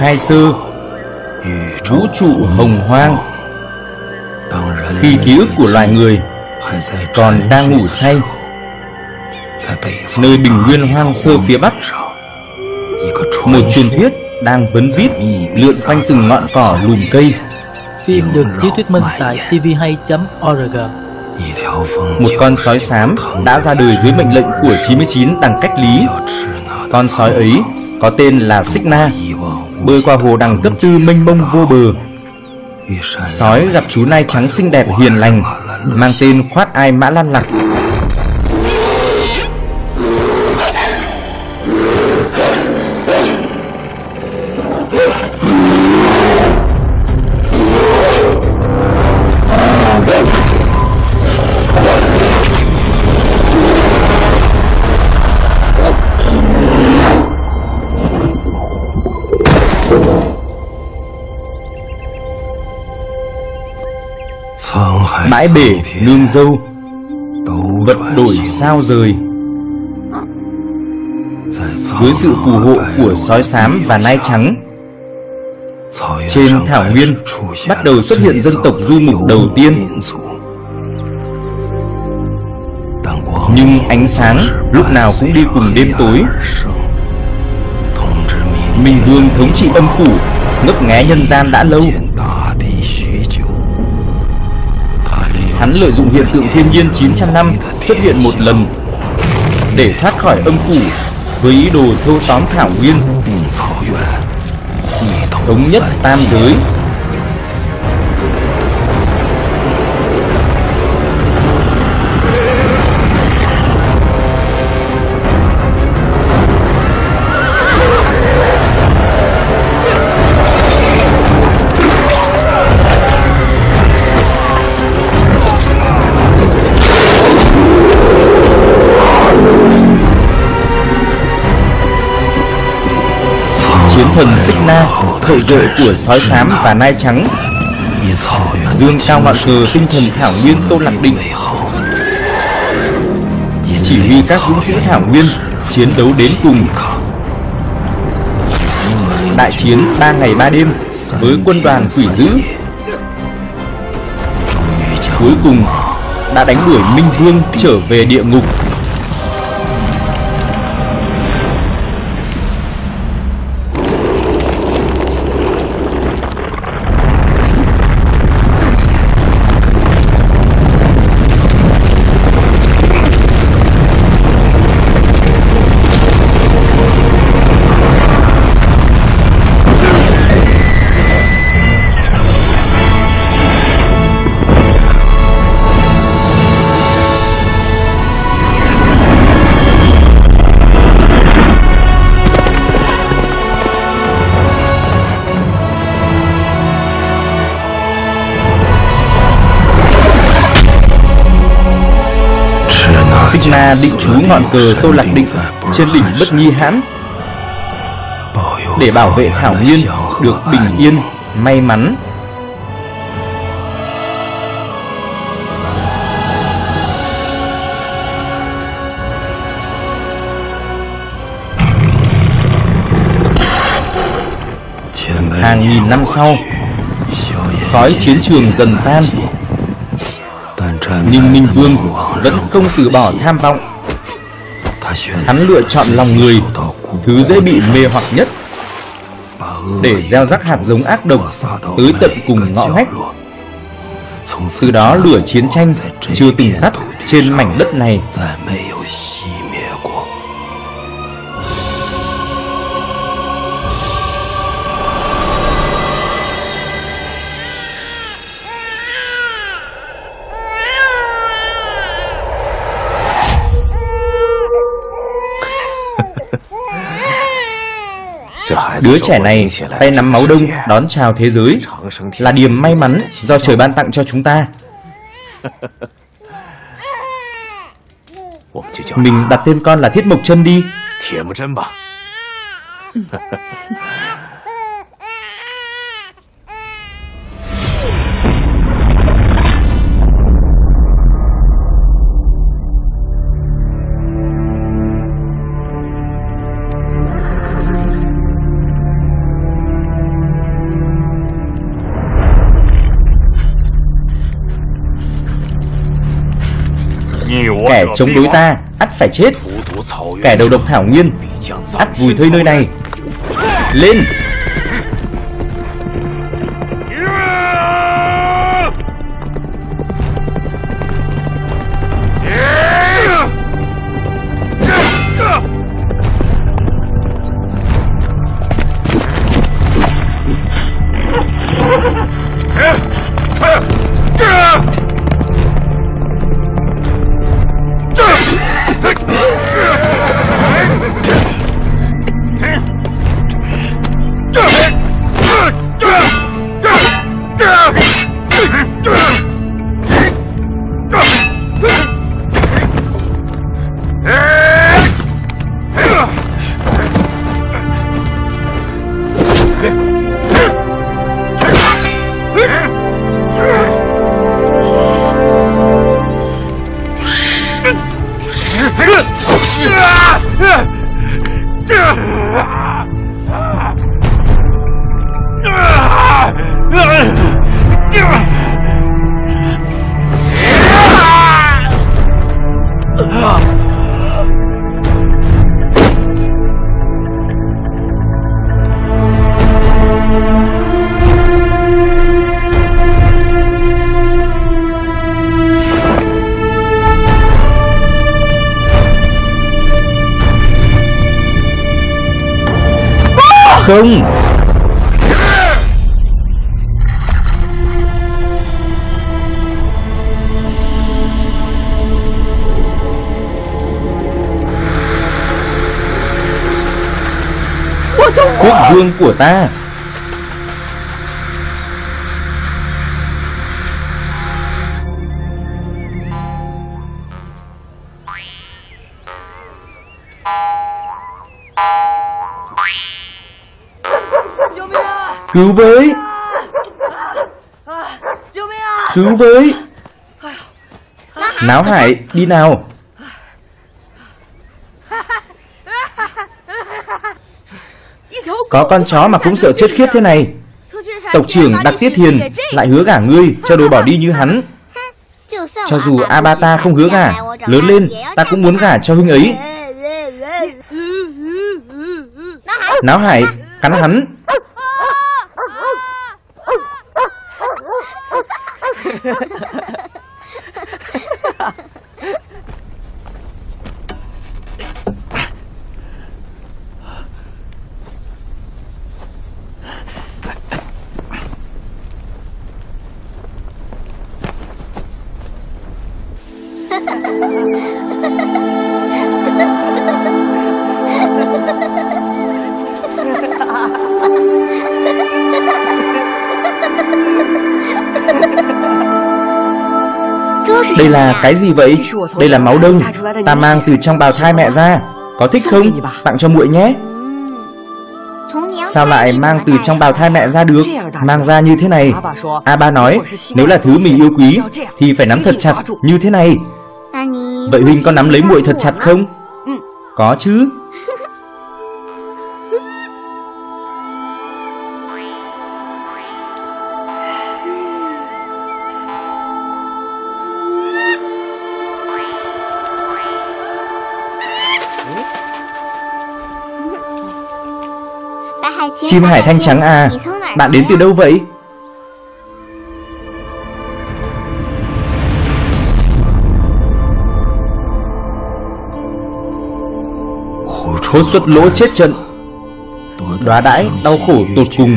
Khai sơ Vũ trụ hồng hoang. Khi ký ức của loài người Còn đang ngủ say Nơi bình nguyên hoang sơ phía Bắc Một truyền thuyết đang vấn vít lượn quanh từng ngọn cỏ lùm cây. Phim được chiếu thuyết minh tại tvhay.org Một con sói xám đã ra đời dưới mệnh lệnh của 99 đằng cách lý. Con sói ấy có tên là Xích Na Bơi qua hồ đằng cấp tư mênh mông vô bờ. Sói gặp chú nai trắng xinh đẹp hiền lành, Mang tên khoát ai mã lan lạc. Bãi bể nương dâu, vật đổi sao rời. Dưới sự phù hộ của sói xám và nai trắng, trên thảo nguyên bắt đầu xuất hiện dân tộc du mục đầu tiên. Nhưng ánh sáng lúc nào cũng đi cùng đêm tối. Minh vương thống trị âm phủ, ngấp nghé nhân gian đã lâu. Hắn lợi dụng hiện tượng thiên nhiên 900 năm xuất hiện một lần, để thoát khỏi âm phủ với ý đồ thâu tóm thảo nguyên. Thống nhất tam giới. Chiến thần Xích Na hậu duệ của sói xám và nai trắng. Dương cao ngọn cờ, tinh thần thảo nguyên tô lạc định. Chỉ huy các dũng sĩ thảo nguyên chiến đấu đến cùng. Đại chiến ba ngày ba đêm với quân đoàn quỷ dữ. Cuối cùng, đã đánh đuổi minh vương trở về địa ngục. Định chú ngọn cờ Tô Lạc Định trên đỉnh Bất Nhi Hãn để bảo vệ Thảo Nguyên được bình yên, may mắn. Hàng nghìn năm sau, khói chiến trường dần tan nhưng Minh Vương vẫn không từ bỏ tham vọng. Hắn lựa chọn lòng người, Thứ dễ bị mê hoặc nhất, Để gieo rắc hạt giống ác độc Tới tận cùng ngõ ngách. Từ đó lửa chiến tranh chưa từng tắt trên mảnh đất này. Đứa trẻ này tay nắm máu đông đón chào thế giới Là điểm may mắn do trời ban tặng cho chúng ta. Mình đặt tên con là Thiết Mộc Chân đi Kẻ chống đối ta ắt phải chết. Kẻ đầu độc thảo nguyên ắt vùi thây nơi này. Lên ta. Cứu với. Cứu với. Náo hải đi nào Có con chó mà cũng sợ chết khiết thế này. Tộc trưởng Đặc Tiết Hiền lại hứa gả ngươi cho đồ bỏ đi như hắn. Cho dù Abata không hứa gả, Lớn lên, ta cũng muốn gả cho huynh ấy. Náo hải, cắn hắn. Là cái gì vậy? Đây là máu đông. Ta mang từ trong bào thai mẹ ra. Có thích không? Tặng cho muội nhé. Sao lại mang từ trong bào thai mẹ ra được? Mang ra như thế này. A ba nói, Nếu là thứ mình yêu quý, Thì phải nắm thật chặt. Như thế này. Vậy Huynh có nắm lấy muội thật chặt không? Có chứ. Chim hải thanh trắng à? Bạn đến từ đâu vậy? Hốt xuất lỗ chết trận. Đóa đãi, đau khổ, tột cùng.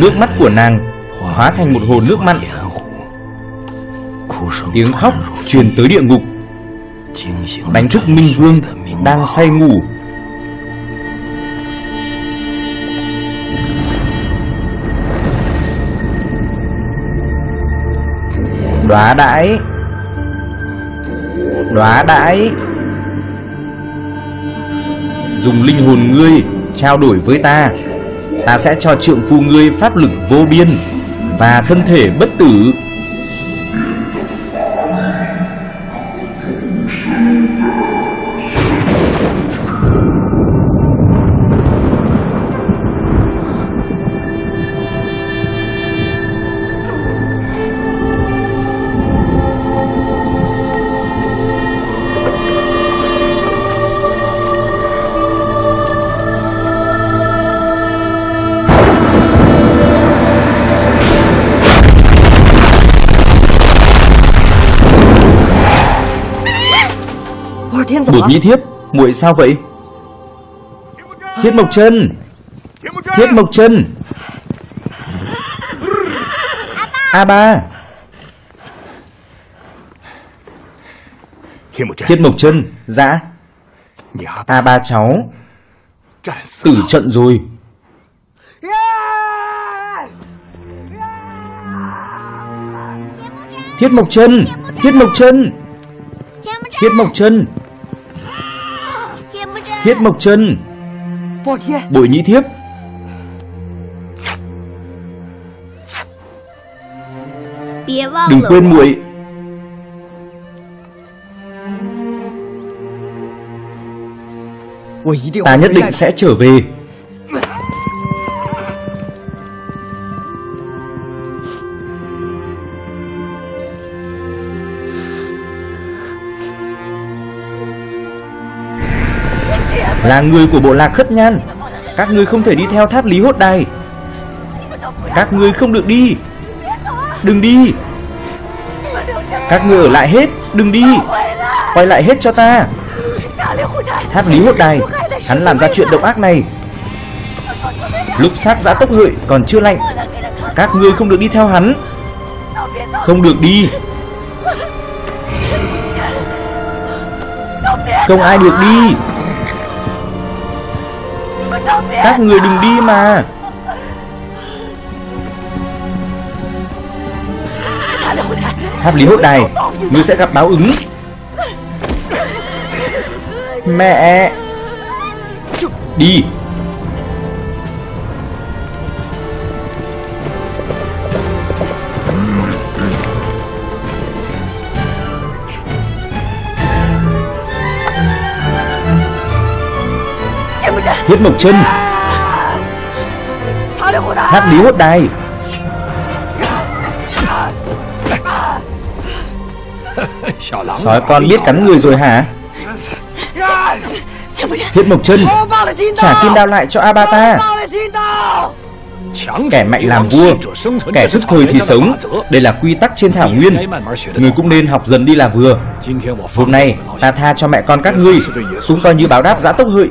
Nước mắt của nàng Hóa thành một hồ nước mặn. Tiếng khóc truyền tới địa ngục. Đánh thức Minh Vương Đang say ngủ. Đóa đãi. Đóa đãi. Dùng linh hồn ngươi Trao đổi với ta. Ta sẽ cho trượng phu ngươi pháp lực vô biên Và thân thể bất tử. Nhĩ thiếp, muội sao vậy? Thiết Mộc Chân Thiết Mộc Chân A ba! Thiết Mộc Chân Dạ. A ba cháu, Tử trận rồi. Thiết Mộc Chân Thiết Mộc Chân Thiết Mộc Chân Thiết Mộc Chân Bội nhĩ thiếp. Đừng quên muội. Ta nhất định sẽ trở về Là người của bộ lạc khất nhan. Các ngươi không thể đi theo tháp lý hốt đài. Các ngươi không được đi. Đừng đi. Các ngươi ở lại hết. Đừng đi. Quay lại hết cho ta. Tháp lý hốt đài, Hắn làm ra chuyện độc ác này. Lúc xác giã tốc hợi còn chưa lạnh. Các ngươi không được đi theo hắn. Không được đi. Không ai được đi. Các người đừng đi mà. Pháp lý hốt đài Ngươi sẽ gặp báo ứng. Mẹ. Đi. Thiết Mộc Chân. Hát điếu hốt đây Sói con biết cắn người rồi hả? Thiết Mộc Chân. Trả kim đao lại cho Abata Kẻ mạnh làm vua, Kẻ thức thời thì sống. Đây là quy tắc trên thảo nguyên. Người cũng nên học dần đi là vừa. Hôm nay, ta tha cho mẹ con các ngươi, Cũng coi như báo đáp giã tốc hợi.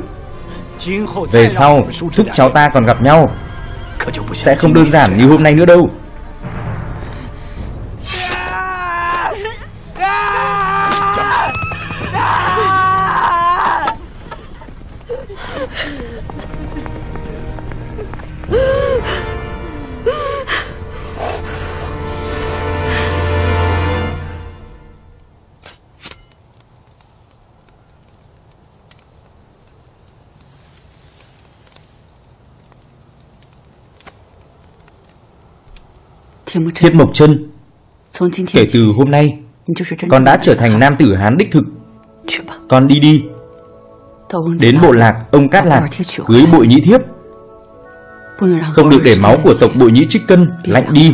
Về sau Thúc cháu ta còn gặp nhau. Sẽ không đơn giản như hôm nay nữa đâu Thiết Mộc Chân. Kể từ hôm nay Con đã trở thành nam tử Hán đích thực. Con đi đi. Đến bộ lạc ông Cát Lạc Cưới bội nhĩ thiếp. Không được để máu của tộc bội nhĩ trích cân Lạnh đi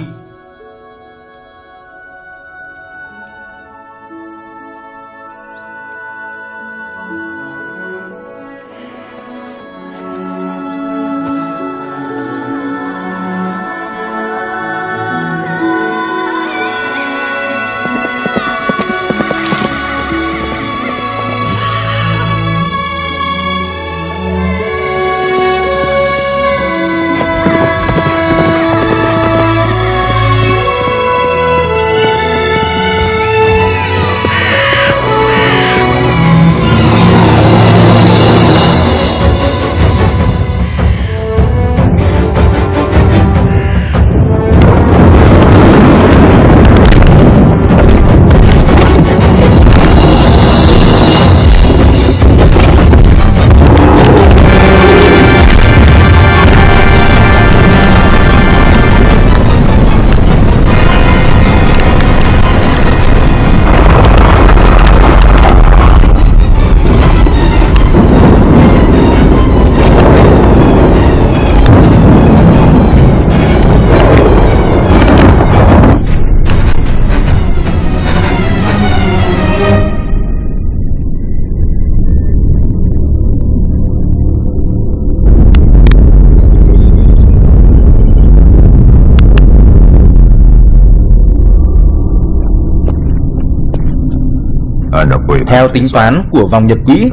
Theo tính toán của vòng nhật quỹ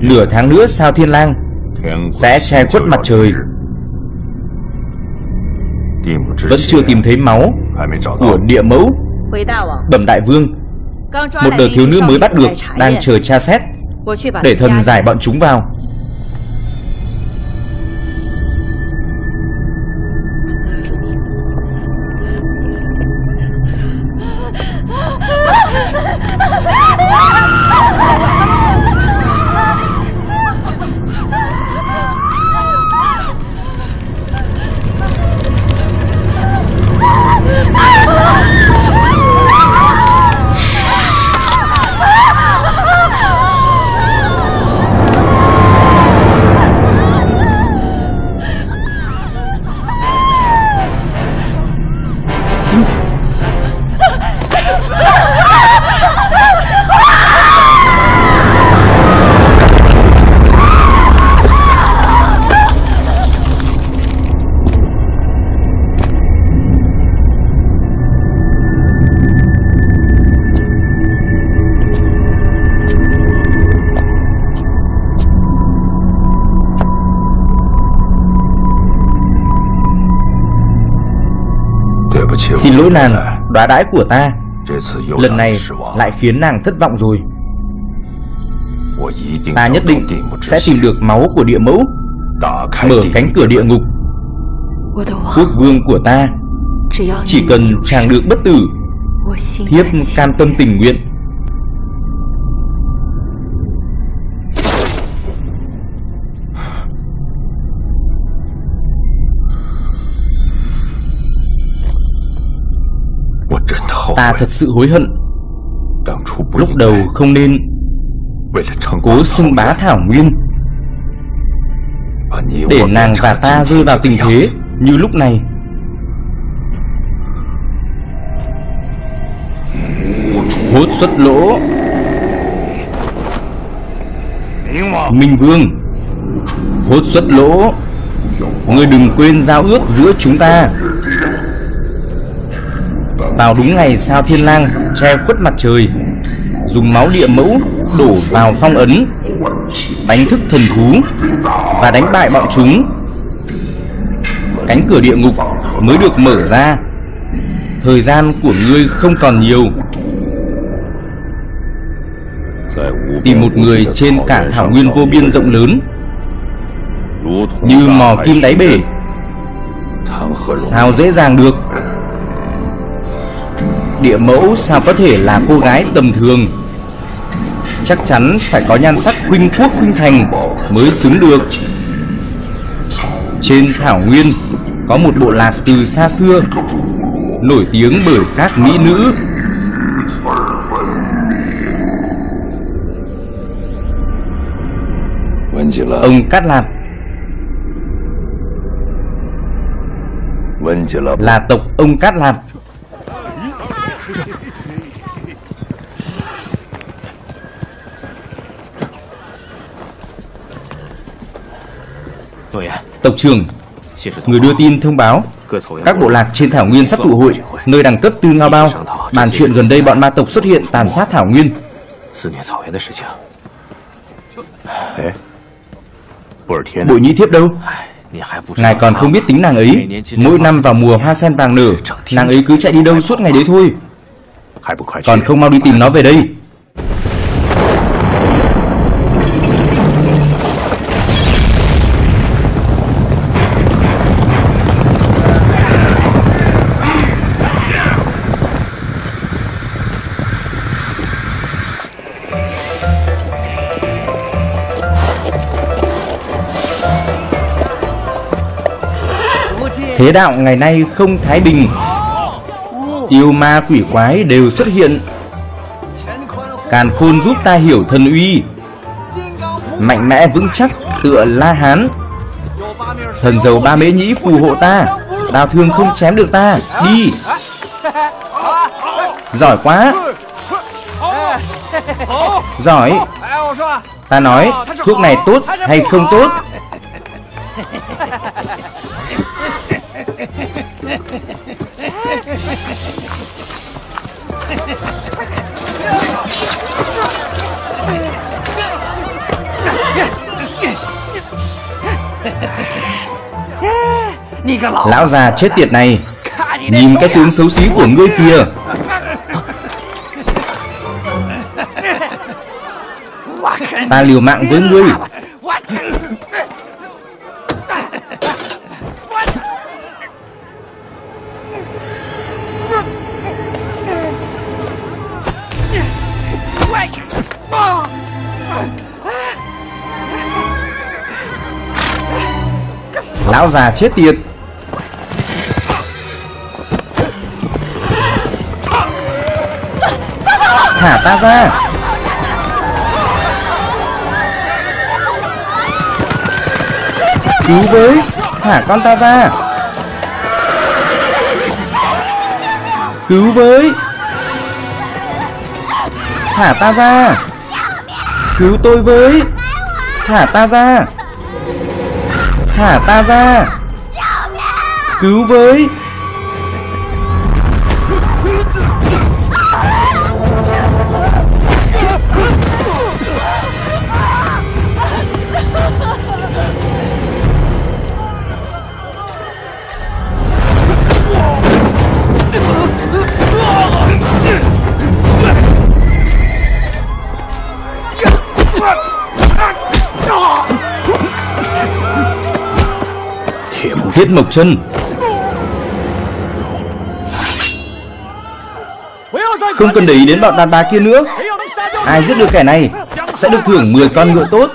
Nửa tháng nữa sao thiên lang Sẽ che khuất mặt trời. Vẫn chưa tìm thấy máu Của địa mẫu, Bẩm đại vương. Một đợt thiếu nữ mới bắt được Đang chờ tra xét Để thần giải bọn chúng vào. Đoá đãi của ta. Lần này lại khiến nàng thất vọng rồi. Ta nhất định sẽ tìm được máu của địa mẫu Mở cánh cửa địa ngục. Quốc vương của ta Chỉ cần chàng được bất tử Thiếp cam tâm tình nguyện Ta thật sự hối hận. Lúc đầu không nên. Cố xưng bá Thảo Nguyên. Để nàng và ta rơi vào tình thế Như lúc này. Hốt xuất lỗ. Minh Vương. Hốt xuất lỗ. Ngươi đừng quên giao ước giữa chúng ta vào đúng ngày sao thiên lang, che khuất mặt trời. Dùng máu địa mẫu đổ vào phong ấn, đánh thức thần thú và đánh bại bọn chúng. Cánh cửa địa ngục mới được mở ra. Thời gian của ngươi không còn nhiều. Tìm một người trên cả thảo nguyên vô biên rộng lớn, như mò kim đáy bể. Sao dễ dàng được? Địa mẫu sao có thể là cô gái tầm thường? Chắc chắn phải có nhan sắc khuynh quốc khuynh thành Mới xứng được. Trên thảo nguyên Có một bộ lạc từ xa xưa Nổi tiếng bởi các mỹ nữ. Ông Cát Lạt Là tộc ông Cát Lạt Tộc trưởng Người đưa tin thông báo, Các bộ lạc trên Thảo Nguyên sắp tụ hội, Nơi đẳng cấp tư ngao bao. Bàn chuyện gần đây bọn ma tộc xuất hiện tàn sát Thảo Nguyên. Bội nhĩ thiếp đâu? Ngài còn không biết tính nàng ấy. Mỗi năm vào mùa hoa sen vàng nở, Nàng ấy cứ chạy đi đâu suốt ngày đấy thôi. Còn không mau đi tìm nó về đây. Thế đạo ngày nay không thái bình. Yêu ma quỷ quái đều xuất hiện. Càn khôn giúp ta hiểu thần uy. Mạnh mẽ vững chắc tựa La Hán. Thần dầu ba mễ nhĩ phù hộ ta. Đào thương không chém được ta. Đi. Giỏi quá. Giỏi. Ta nói, thuốc này tốt hay không tốt? Lão già chết tiệt này. Nhìn cái tướng xấu xí của ngươi kìa. Ta liều mạng với ngươi. Lão già chết tiệt. Thả ta ra. Cứu với, Thả con ta ra. Cứu với. Thả ta ra. Cứu tôi với. Thả ta ra. Thả ta ra. Cứu với. Thiết Mộc Chân. Không cần để ý đến bọn đàn bà kia nữa. Ai giết được kẻ này Sẽ được thưởng 10 con ngựa tốt.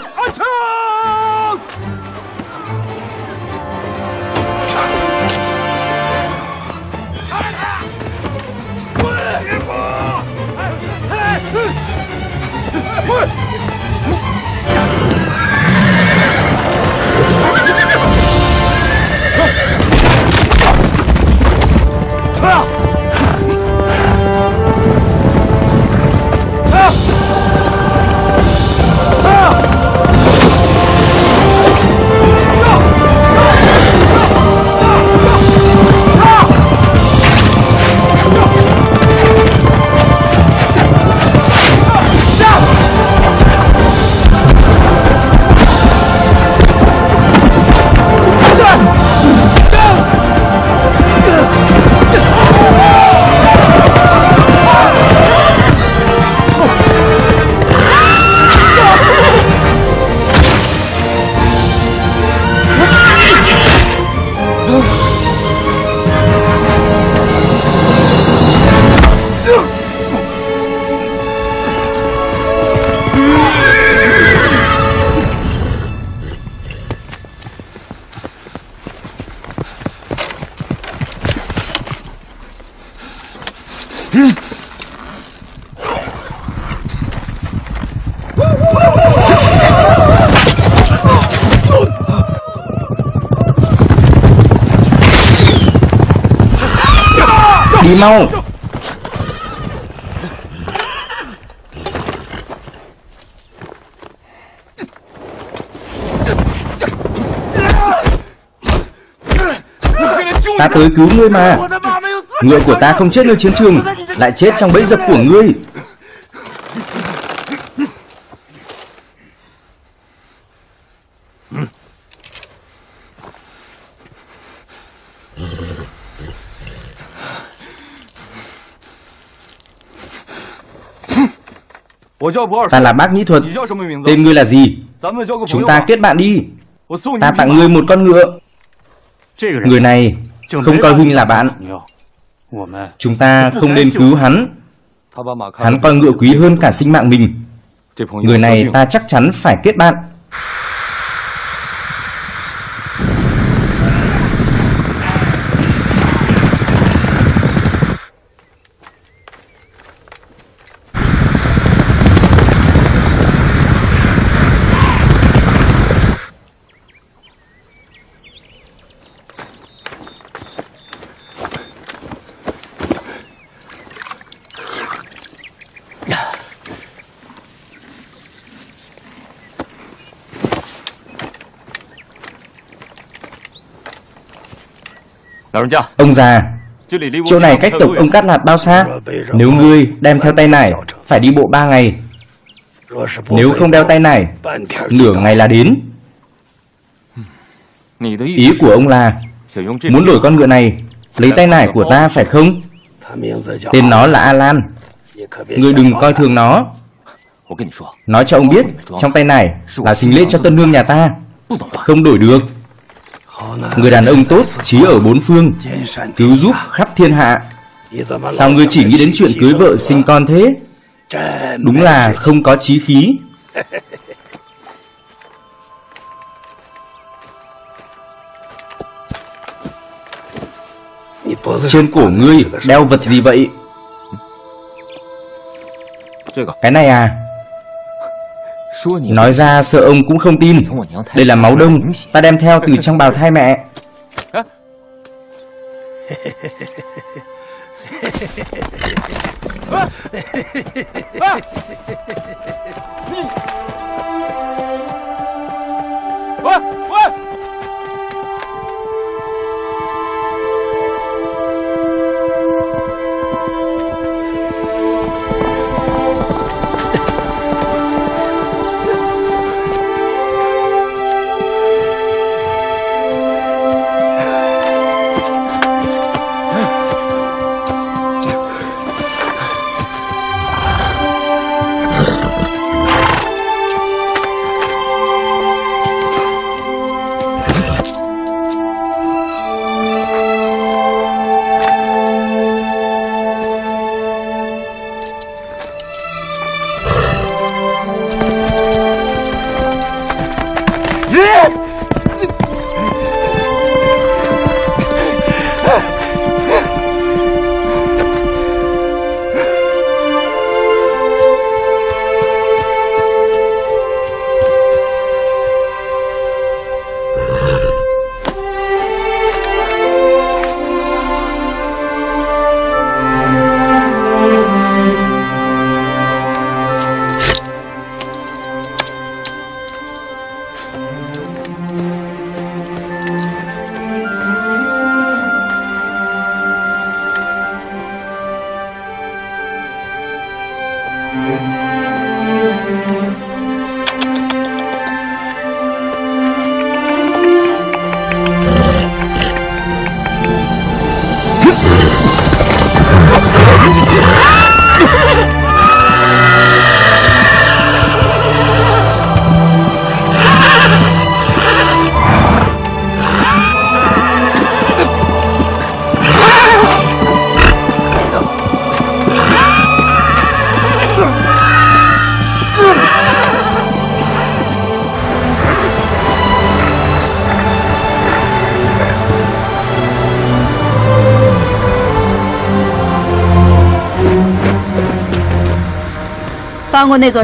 Mau. Ta tới cứu ngươi mà. Ngựa của ta không chết nơi chiến trường, Lại chết trong bẫy dập của ngươi. Ta là bác nhĩ thuật. Tên ngươi là gì? Chúng ta kết bạn đi. Ta tặng ngươi một con ngựa. Người này không coi huynh là bạn. Chúng ta không nên cứu hắn. Hắn coi ngựa quý hơn cả sinh mạng mình. Người này ta chắc chắn phải kết bạn Ông già Chỗ này cách tộc ông Cát Lạt bao xa? Nếu ngươi đem theo tay nải Phải đi bộ ba ngày. Nếu không đeo tay nải Nửa ngày là đến. Ý của ông là Muốn đổi con ngựa này Lấy tay nải của ta phải không? Tên nó là Alan. Ngươi đừng coi thường nó. Nói cho ông biết Trong tay nải là xính lễ cho tân hương nhà ta. Không đổi được Người đàn ông tốt Chí ở bốn phương Cứu giúp khắp thiên hạ. Sao ngươi chỉ nghĩ đến chuyện cưới vợ sinh con thế? Đúng là không có chí khí. Trên cổ ngươi đeo vật gì vậy? Cái này à Nói ra sợ ông cũng không tin. Đây là máu đông. Ta đem theo từ trong bào thai mẹ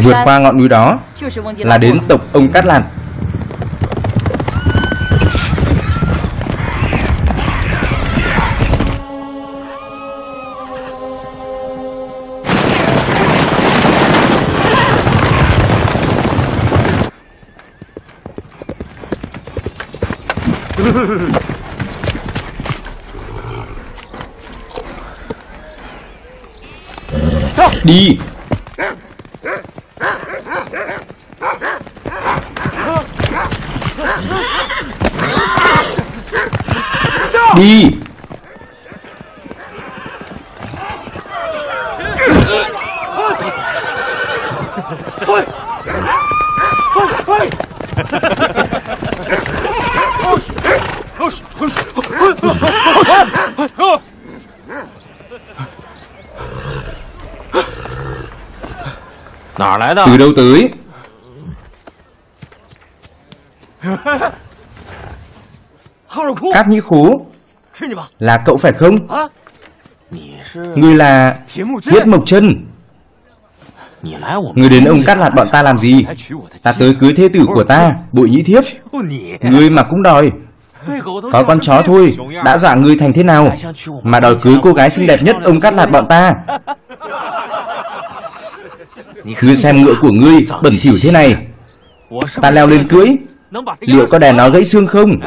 Vượt qua ngọn núi đó Là đến tộc ông Cát Làn Từ đâu tới? Cát Nhĩ khú Là cậu phải không? Ngươi là Thiết Mộc Chân Ngươi đến ông Cát Lạt bọn ta làm gì? Ta tới cưới thế tử của ta, Bội Nhĩ Thiếp. Ngươi mà cũng đòi. Có con chó thôi, Đã dọa ngươi thành thế nào Mà đòi cưới cô gái xinh đẹp nhất ông Cát Lạt bọn ta? Ngươi xem ngựa của ngươi, bẩn thỉu thế này. Ta leo lên cưỡi. Liệu có đè nó gãy xương không?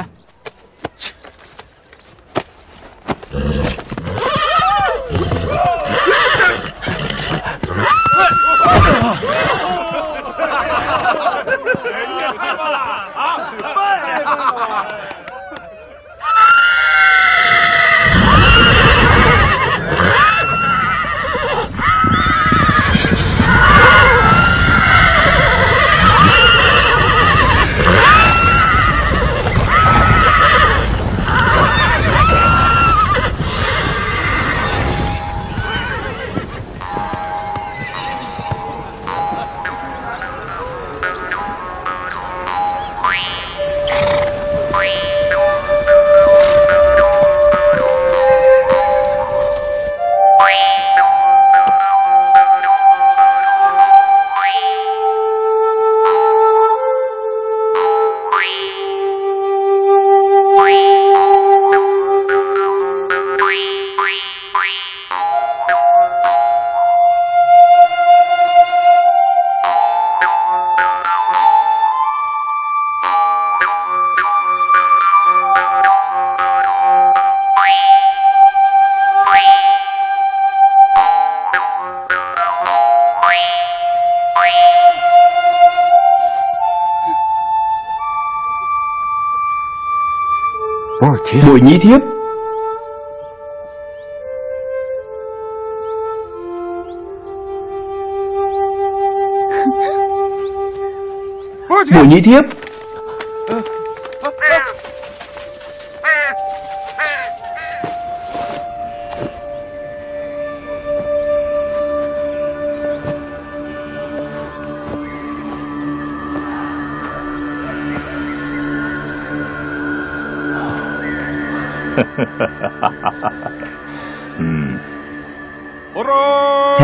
Bội nhĩ thiếp Bội nhĩ thiếp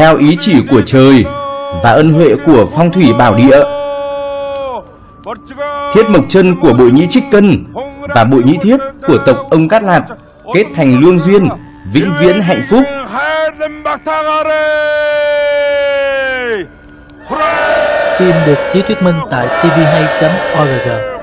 Theo ý chỉ của trời Và ân huệ của phong thủy bảo địa. Thiết mộc chân của bội nhĩ trích cân Và bội nhĩ thiết của tộc ông Cát Lạt Kết thành lương duyên, Vĩnh viễn hạnh phúc. Phim được chiếu thuyết minh tại tv2.org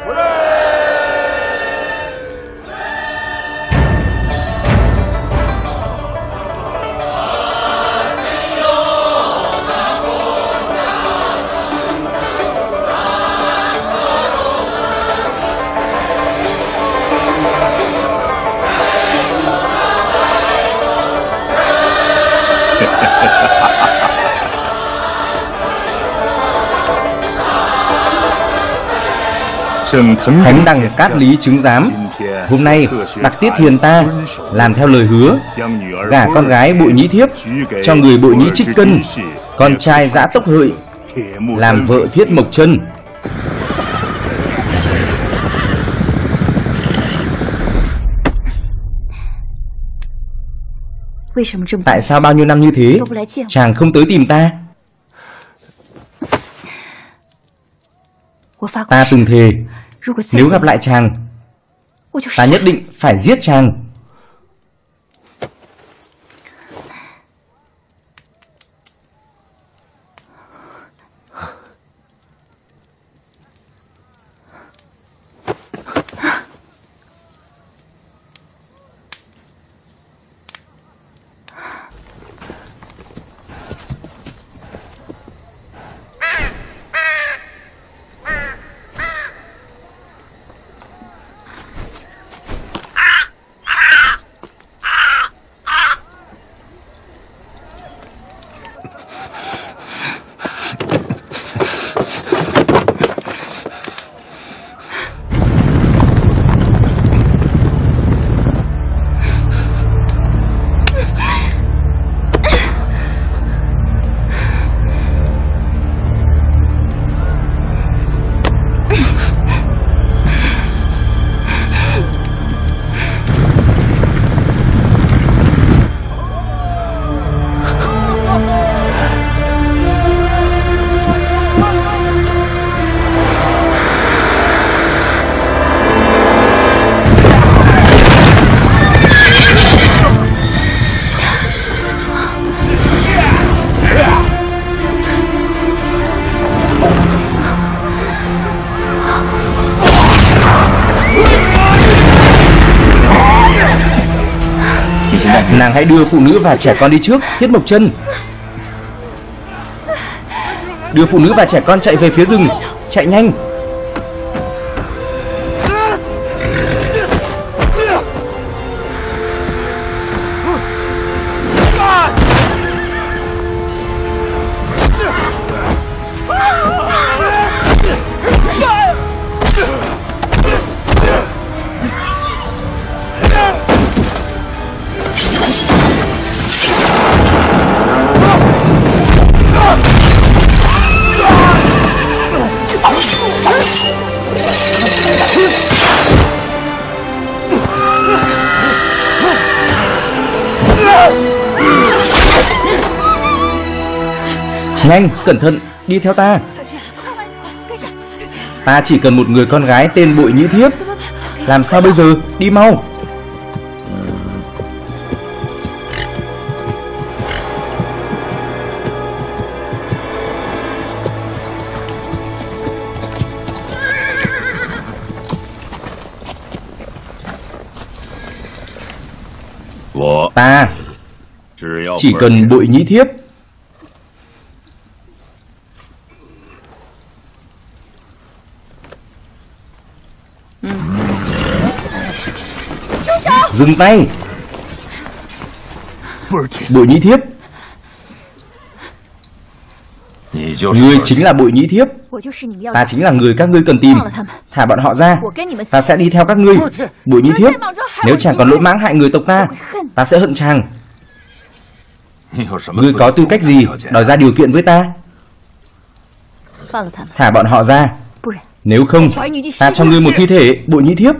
Thánh đăng cát lý chứng giám. Hôm nay đặc tiết hiền ta Làm theo lời hứa Gả con gái bội nhĩ thiếp Cho người bội nhĩ trích cân Con trai giã tốc hợi Làm vợ thiết mộc chân Tại sao bao nhiêu năm như thế? Chàng không tới tìm ta. Ta từng thề Nếu gặp lại chàng Ta nhất định phải giết chàng phụ nữ và trẻ con đi trước Thiết Mộc Chân. Đưa phụ nữ và trẻ con chạy về phía rừng, Chạy nhanh. Nhanh, cẩn thận, đi theo ta. Ta chỉ cần một người con gái tên Bội Nhĩ Thiếp. Làm sao bây giờ, đi mau. Ta chỉ cần Bội Nhĩ Thiếp Dừng tay. Bội nhĩ thiếp. Ngươi chính là bội nhĩ thiếp. Ta chính là người các ngươi cần tìm. Thả bọn họ ra. Ta sẽ đi theo các ngươi. Bội nhĩ thiếp Nếu chàng còn lỗi mãng hại người tộc ta Ta sẽ hận chàng. Ngươi có tư cách gì Đòi ra điều kiện với ta? Thả bọn họ ra. Nếu không Ta cho ngươi một thi thể Bội nhĩ thiếp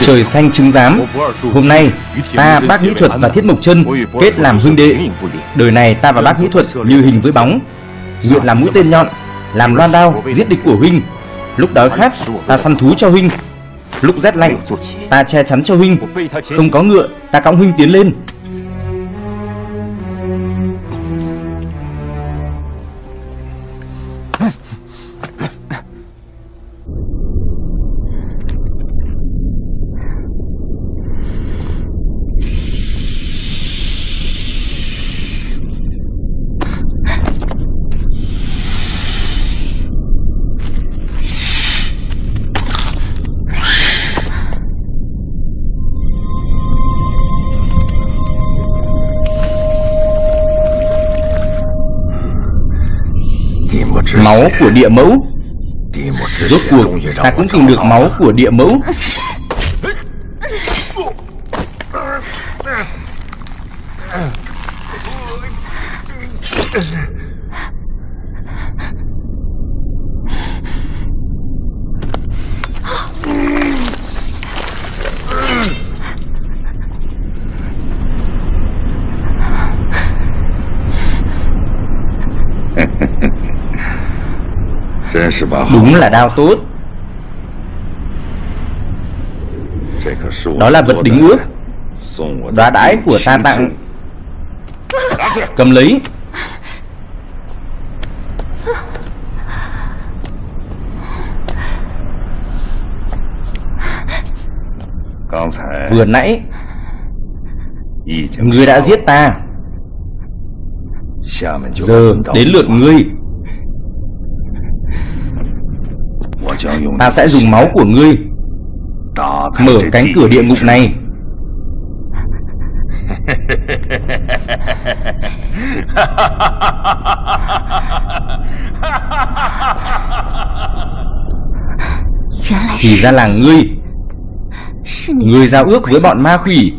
Trời xanh chứng giám. Hôm nay ta bác Nhĩ Thuật và Thiết Mộc Chân kết làm huynh đệ. Đời này ta và bác Nhĩ Thuật như hình với bóng Nguyện làm mũi tên nhọn Làm loan đao giết địch của huynh. Lúc đói khát ta săn thú cho huynh. Lúc rét lạnh ta che chắn cho huynh. Không có ngựa ta cõng huynh tiến lên địa mẫu. Rốt cuộc ta cũng tìm được máu của địa mẫu Là đao tốt Đó là vật đính ước. Đóa đãi của ta tặng Cầm lấy. Vừa nãy Ngươi đã giết ta. Giờ đến lượt ngươi. Ta sẽ dùng máu của ngươi Mở cánh cửa địa ngục này. Thì ra là ngươi. Ngươi giao ước với bọn ma quỷ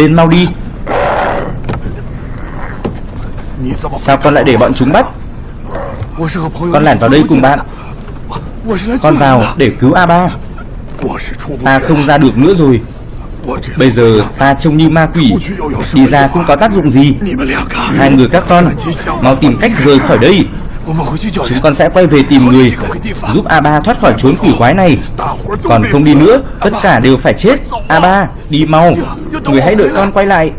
Lên mau đi. Sao con lại để bọn chúng bắt? Con lẻn vào đây cùng bạn. Con vào để cứu A3 Ta không ra được nữa rồi. Bây giờ ta trông như ma quỷ. Đi ra cũng có tác dụng gì? Hai người các con, Mau tìm cách rời khỏi đây. Chúng con sẽ quay về tìm người, Giúp A3 thoát khỏi chốn quỷ quái này. Còn không đi nữa, Tất cả đều phải chết. A3 đi mau. Người hãy đợi con quay lại.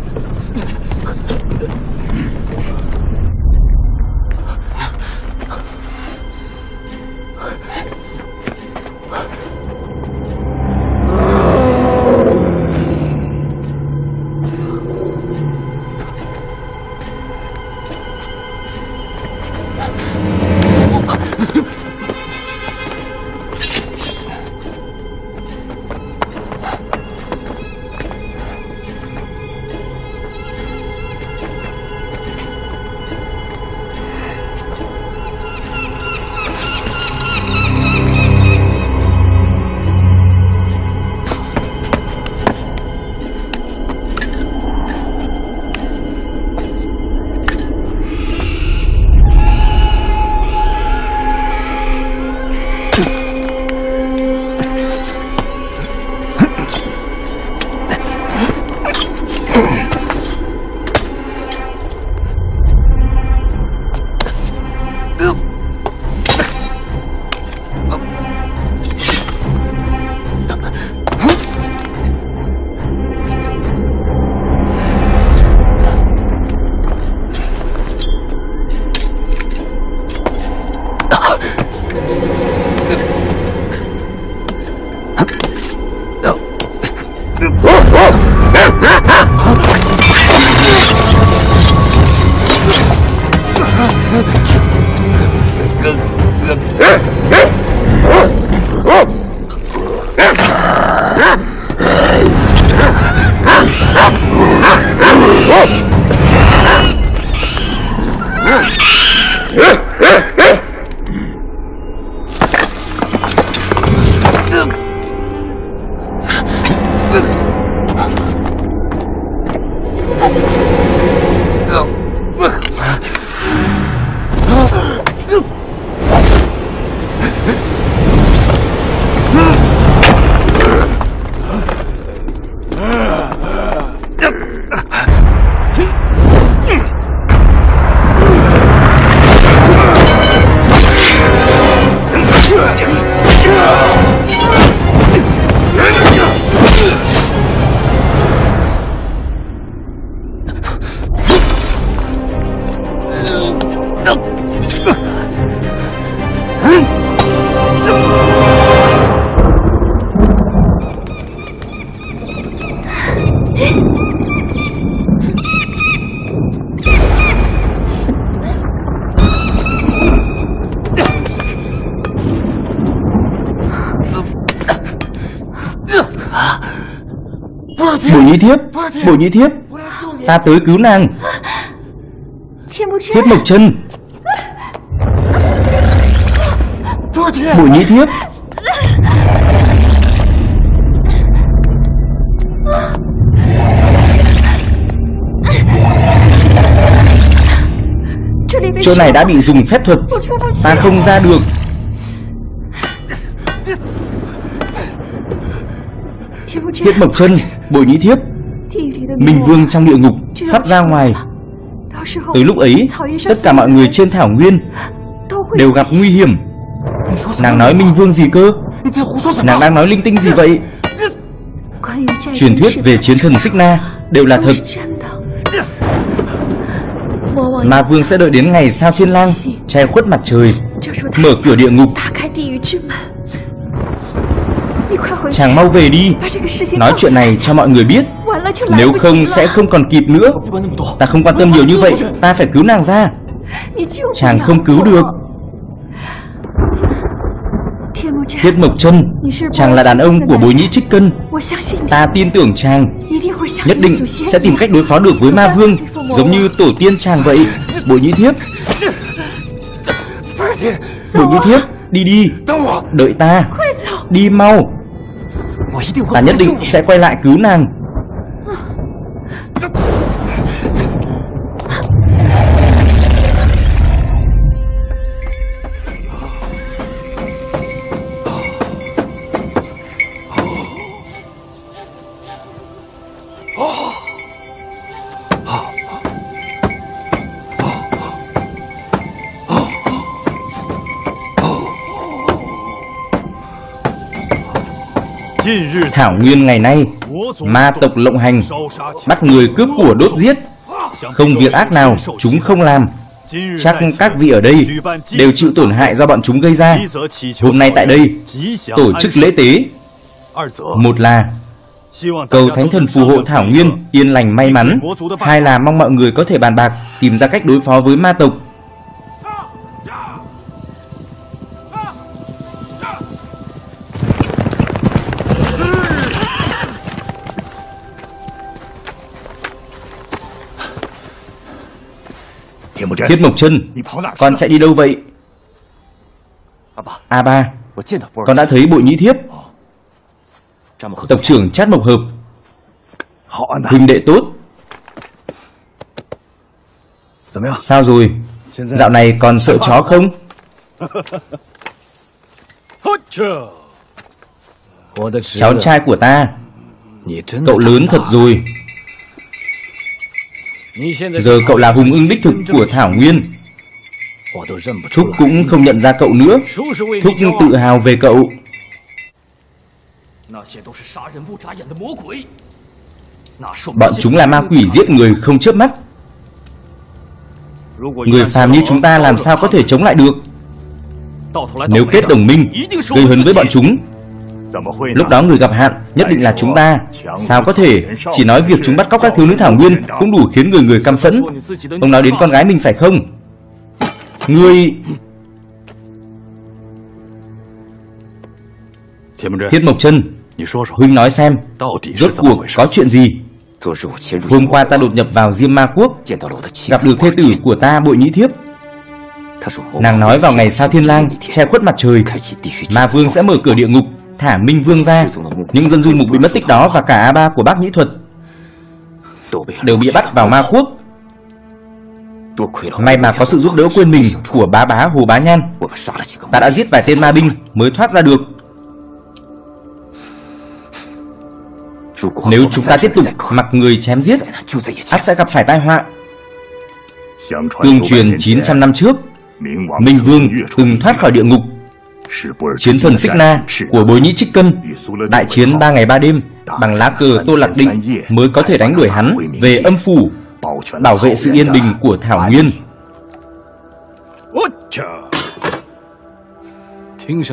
Của nhĩ thiếp. Ta tới cứu nàng. Thiếp mộc chân. Bùi nhĩ thiếp. Chỗ này đã bị dùng phép thuật. Ta không ra được. Thiết mộc chân Bùi nhĩ thiếp. Minh vương trong địa ngục Sắp ra ngoài. Tới lúc ấy Tất cả mọi người trên thảo nguyên Đều gặp nguy hiểm. Nàng nói Minh vương gì cơ? Nàng đang nói linh tinh gì vậy? Truyền thuyết về chiến thần Xích Na Đều là thật. Ma vương sẽ đợi đến ngày sao thiên lang Che khuất mặt trời Mở cửa địa ngục. Chàng mau về đi. Nói chuyện này cho mọi người biết Nếu không sẽ không còn kịp nữa. Ta không quan tâm nhiều như vậy. Ta phải cứu nàng ra. Chàng không cứu được. Thiết Mộc chân Chàng là đàn ông của bối nhĩ trích cân. Ta tin tưởng chàng. Nhất định sẽ tìm cách đối phó được với ma vương Giống như tổ tiên chàng vậy. Bội nhĩ thiếp. Bội nhĩ thiếp Đi đi. Đợi ta. Đi mau. Ta nhất định sẽ quay lại cứu nàng Thảo Nguyên ngày nay Ma tộc lộng hành, Bắt người cướp của đốt giết. Không việc ác nào chúng không làm. Chắc các vị ở đây Đều chịu tổn hại do bọn chúng gây ra. Hôm nay tại đây, Tổ chức lễ tế. Một là Cầu Thánh Thần phù hộ Thảo Nguyên Yên lành may mắn. Hai là mong mọi người có thể bàn bạc, Tìm ra cách đối phó với ma tộc. Thiết Mộc Chân. Con chạy đi đâu vậy? A ba. Con đã thấy bội nhĩ thiếp. Tộc trưởng Chát Mộc Hợp. Huynh đệ tốt. Sao rồi? Dạo này còn sợ chó không? Cháu trai của ta. Cậu lớn thật rồi Giờ cậu là hùng ưng đích thực của Thảo Nguyên. Thúc cũng không nhận ra cậu nữa. Thúc tự hào về cậu. Bọn chúng là ma quỷ giết người không chớp mắt. Người phàm như chúng ta làm sao có thể chống lại được? Nếu kết đồng minh Gây hấn với bọn chúng Lúc đó người gặp hạn nhất định là chúng ta. Sao có thể Chỉ nói việc chúng bắt cóc các thiếu nữ thảo nguyên Cũng đủ khiến người người căm phẫn? Ông nói đến con gái mình phải không? Ngươi Thiết Mộc Chân Huynh nói xem Rốt cuộc có chuyện gì? Hôm qua ta đột nhập vào Diêm Ma Quốc Gặp được thê tử của ta bội nhĩ thiếp. Nàng nói vào ngày sao thiên lang Che khuất mặt trời Ma vương sẽ mở cửa địa ngục Thả Minh Vương ra. Những dân du mục bị mất tích đó Và cả A3 của bác nhĩ thuật đều bị bắt vào ma quốc. May mà có sự giúp đỡ quên mình của bá bá Hồ Bá Nhan. Ta đã giết vài tên ma binh mới thoát ra được. Nếu chúng ta tiếp tục mặc người chém giết, ắt sẽ gặp phải tai họa. Tương truyền 900 năm trước, Minh Vương từng thoát khỏi địa ngục. Chiến thần Xích Na của Bối Nhĩ Trích Cân, Đại chiến 3 ngày 3 đêm, Bằng lá cờ Tô Lạc Định Mới có thể đánh đuổi hắn về âm phủ, Bảo vệ sự yên bình của Thảo Nguyên.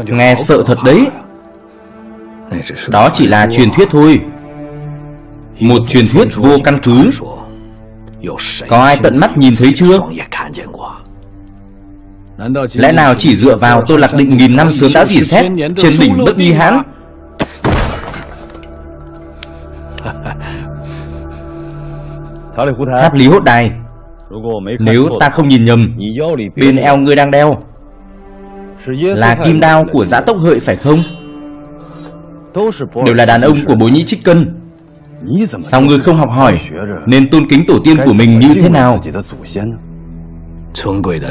Nghe sợ thật đấy. Đó chỉ là truyền thuyết thôi. Một truyền thuyết vô căn cứ. Có ai tận mắt nhìn thấy chưa? Lẽ nào chỉ dựa vào tôi lạc định nghìn năm sớm đã dỉ xét Trên đỉnh bất nghi hãn Tháp lý hốt đài, Nếu ta không nhìn nhầm, Bên eo ngươi đang đeo. Là kim đao của giã tốc hợi phải không? Đều là đàn ông của bố nhĩ trích cân. Sao ngươi không học hỏi, Nên tôn kính tổ tiên của mình như thế nào?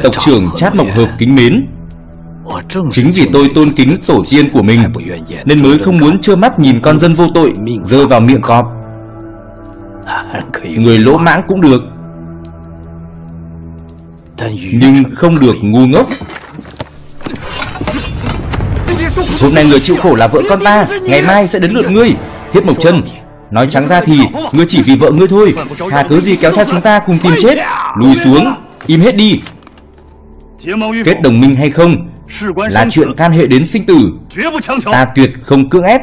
Tộc trưởng chát mộng hợp kính mến. Chính vì tôi tôn kính tổ tiên của mình Nên mới không muốn trơ mắt nhìn con dân vô tội Rơi vào miệng cọp. Người lỗ mãng cũng được. Nhưng không được ngu ngốc. Hôm nay người chịu khổ là vợ con ta. Ngày mai sẽ đến lượt ngươi. Thiết Mộc Chân Nói trắng ra thì Ngươi chỉ vì vợ ngươi thôi. Hà cớ gì kéo theo chúng ta cùng tìm chết? Lùi xuống Im hết đi. Kết đồng minh hay không Là chuyện can hệ đến sinh tử. Ta tuyệt không cưỡng ép.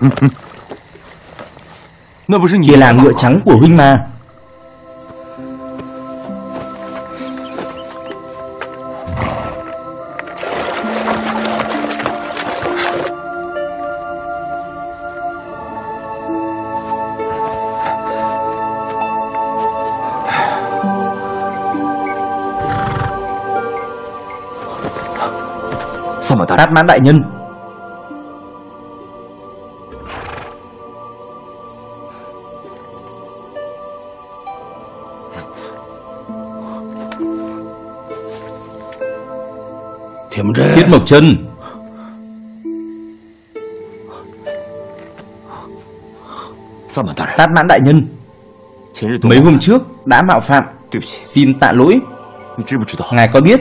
Kia là ngựa trắng của huynh mà mãn đại nhân. Thiết Mộc Chân. Tát mãn đại nhân. Mấy hôm trước đã mạo phạm. Xin tạ lỗi. Ngài có biết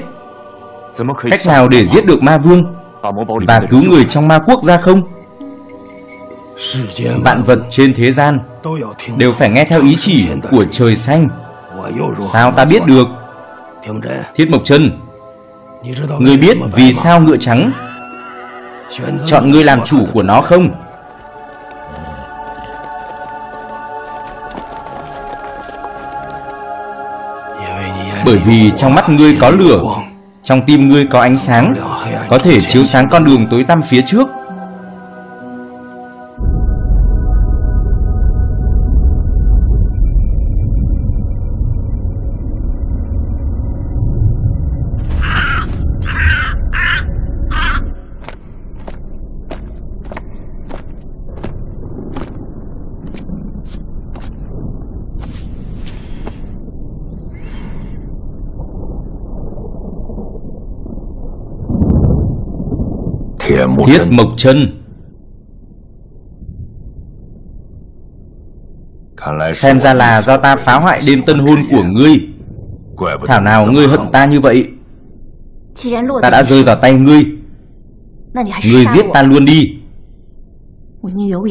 Cách nào để giết được ma vương và cứu người trong ma quốc ra không? Vạn vật trên thế gian Đều phải nghe theo ý chỉ của trời xanh. Sao ta biết được? Thiết Mộc Trân, Ngươi biết vì sao ngựa trắng Chọn ngươi làm chủ của nó không? Bởi vì trong mắt ngươi có lửa Trong tim ngươi có ánh sáng có thể chiếu sáng con đường tối tăm phía trước. Thiết Mộc Chân. Xem ra là do ta phá hoại đêm tân hôn của ngươi. Thảo nào ngươi hận ta như vậy Ta đã rơi vào tay ngươi. Ngươi giết ta luôn đi.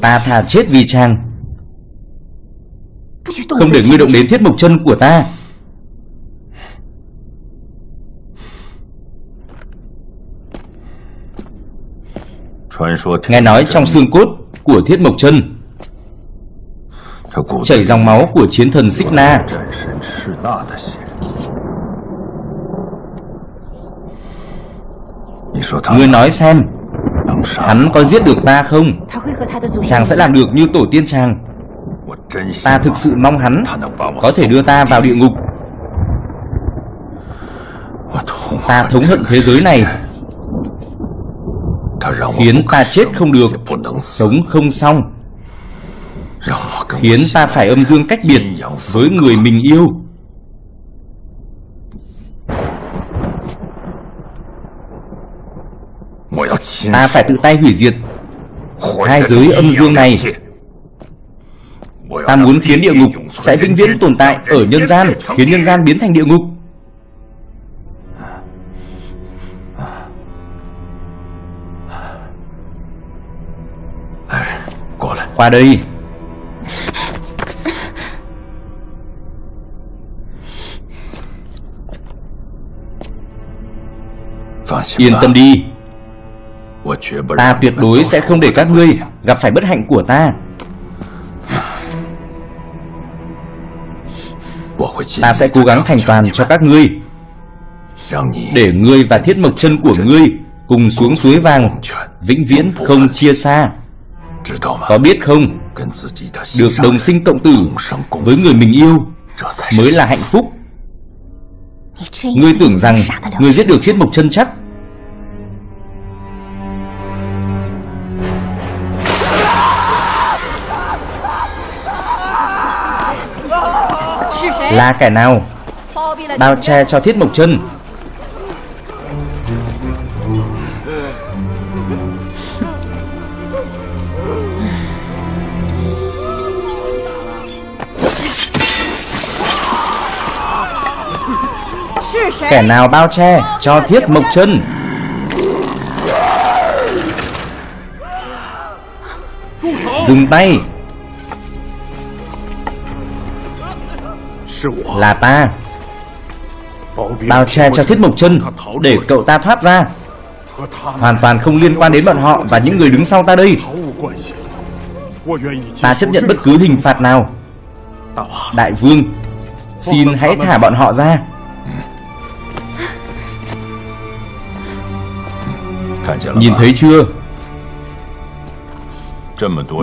Ta thà chết vì chàng. Không để ngươi động đến thiết mộc chân của ta Nghe nói trong xương cốt của thiết mộc chân Chảy dòng máu của chiến thần Xích Na. Ngươi nói xem Hắn có giết được ta không? Chàng sẽ làm được như tổ tiên chàng. Ta thực sự mong hắn có thể đưa ta vào địa ngục. Ta thống hận thế giới này Khiến ta chết không được Sống không xong. Khiến ta phải âm dương cách biệt Với người mình yêu. Ta phải tự tay hủy diệt. Hai giới âm dương này. Ta muốn khiến địa ngục sẽ vĩnh viễn tồn tại ở nhân gian Khiến nhân gian biến thành địa ngục Qua đi. Yên tâm đi. Ta tuyệt đối sẽ không để các ngươi gặp phải bất hạnh của ta. Ta sẽ cố gắng thành toàn cho các ngươi. Để ngươi và thiết mộc chân của ngươi Cùng xuống suối vàng, Vĩnh viễn không chia xa. Có biết không? Được đồng sinh cộng tử Với người mình yêu Mới là hạnh phúc. Ngươi tưởng rằng Ngươi giết được thiết mộc chân chắc. Là kẻ nào? Bao che cho thiết mộc chân Kẻ nào bao che cho thiết mộc chân? Dừng tay. Là ta. Bao che cho thiết mộc chân Để cậu ta thoát ra. Hoàn toàn không liên quan đến bọn họ Và những người đứng sau ta đây. Ta chấp nhận bất cứ hình phạt nào. Đại vương, Xin hãy thả bọn họ ra. Nhìn thấy chưa?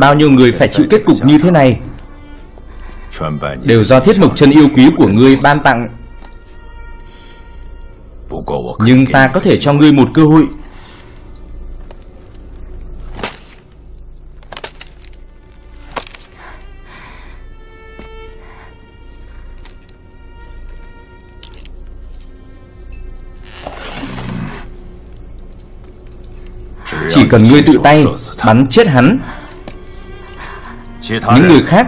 Bao nhiêu người phải chịu kết cục như thế này? Đều do thiết mộc chân yêu quý của ngươi ban tặng. Nhưng ta có thể cho ngươi một cơ hội Cần ngươi tự tay bắn chết hắn. Những người khác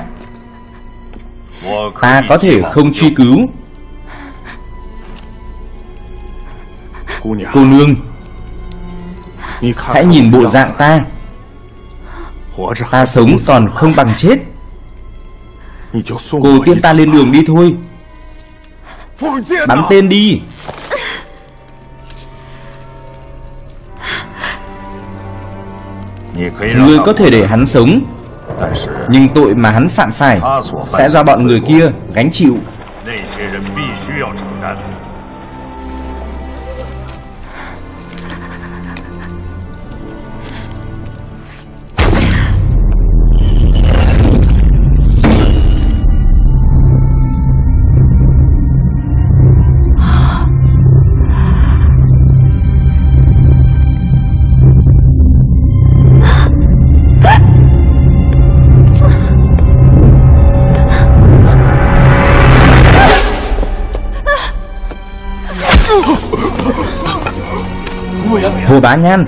Ta có thể không truy cứu. Cô nương, Hãy nhìn bộ dạng ta. Ta sống còn không bằng chết. Cô tiễn ta lên đường đi thôi. Bắn tên đi. Ngươi có thể để hắn sống Nhưng tội mà hắn phạm phải Sẽ do bọn người kia gánh chịu Hồ Bá Nhan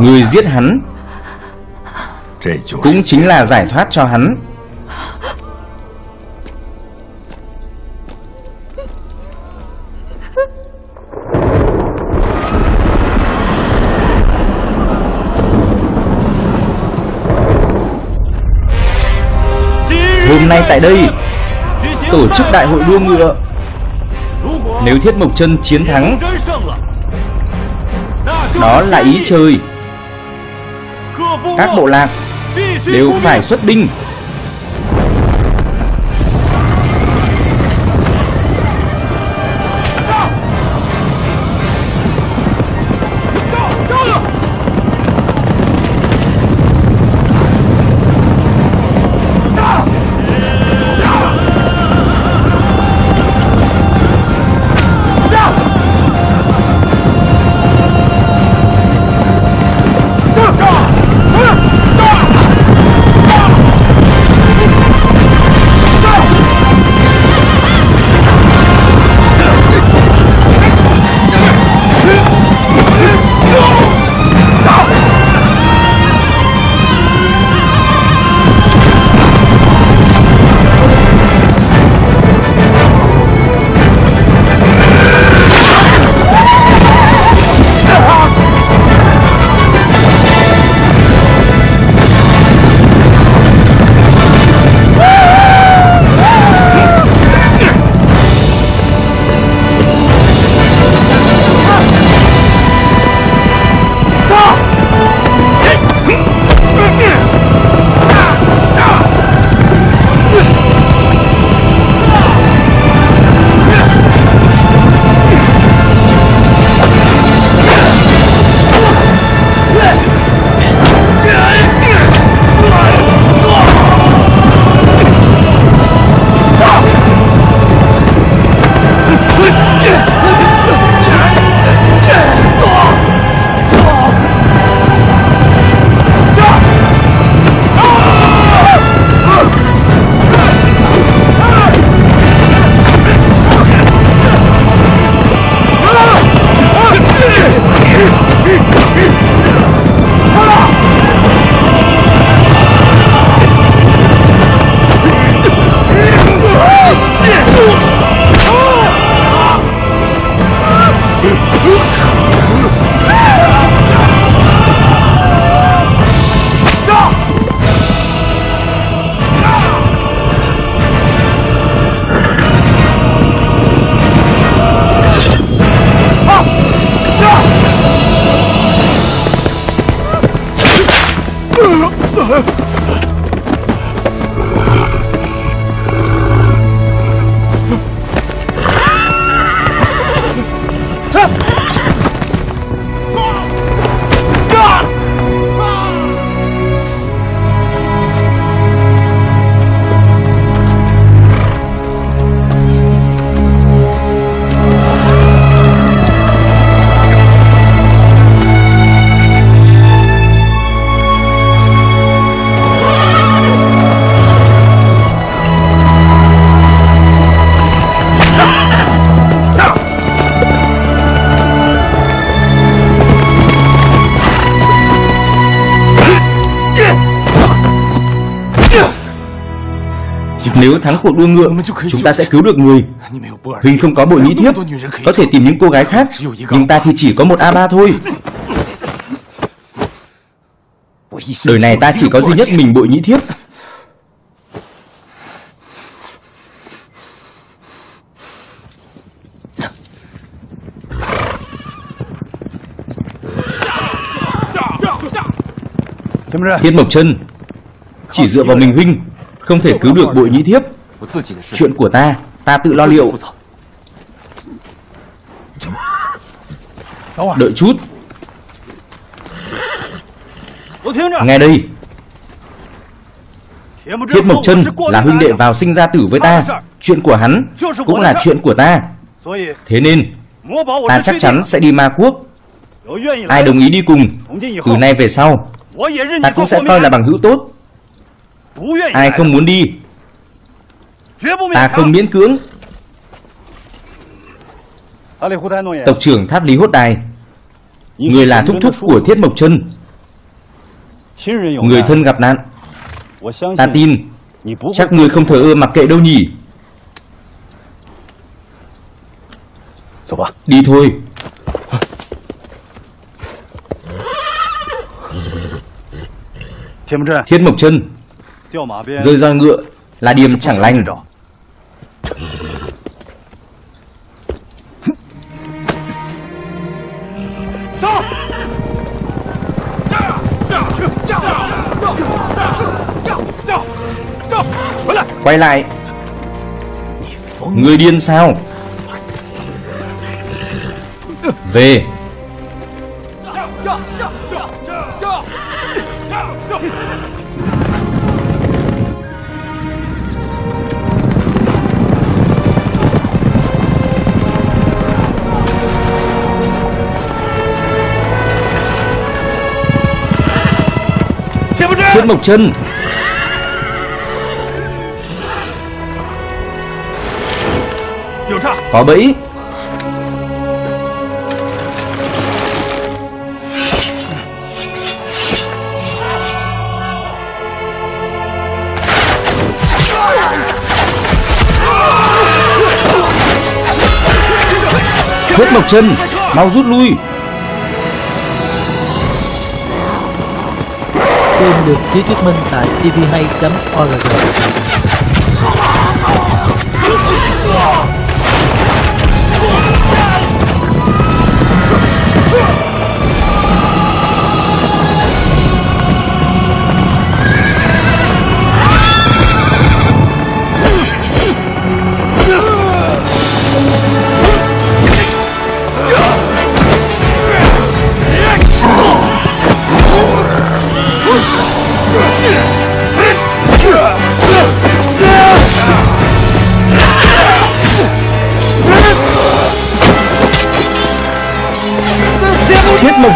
Người giết hắn Cũng chính là giải thoát cho hắn tại đây. Tổ chức đại hội đua ngựa. Nếu Thiết Mộc Chân chiến thắng, Đó là ý trời. Các bộ lạc đều phải xuất binh. Nếu thắng cuộc đua ngựa Chúng ta sẽ cứu được người. Huynh không có bội nhĩ thiếp Có thể tìm những cô gái khác Nhưng ta thì chỉ có một A3 thôi. Đời này ta chỉ có duy nhất mình bội nhĩ thiếp. Thiết Mộc Chân Chỉ dựa vào mình huynh không thể cứu được bội nhĩ thiếp. Chuyện của ta Ta tự lo liệu. Đợi chút. Nghe đây. Thiết Mộc Chân là huynh đệ vào sinh ra tử với ta. Chuyện của hắn cũng là chuyện của ta. Thế nên, Ta chắc chắn sẽ đi ma quốc. Ai đồng ý đi cùng, Từ nay về sau, Ta cũng sẽ coi là bằng hữu tốt. Ai không muốn đi? Ta không miễn cưỡng. Tộc trưởng Tháp Lý Hốt Đài. Người là thúc thúc của Thiết Mộc Chân Người thân gặp nạn. Ta tin Chắc người không thờ ơ mặc kệ đâu nhỉ. Đi thôi. Thiết Mộc Chân Rơi roi ngựa là điềm chẳng lành! Quay lại. Người điên sao? Về Thiết Mộc Chân. Có bẫy. Thiết Mộc Chân. Mau rút lui Phim được Trí Thuyết Minh tại tvhay.org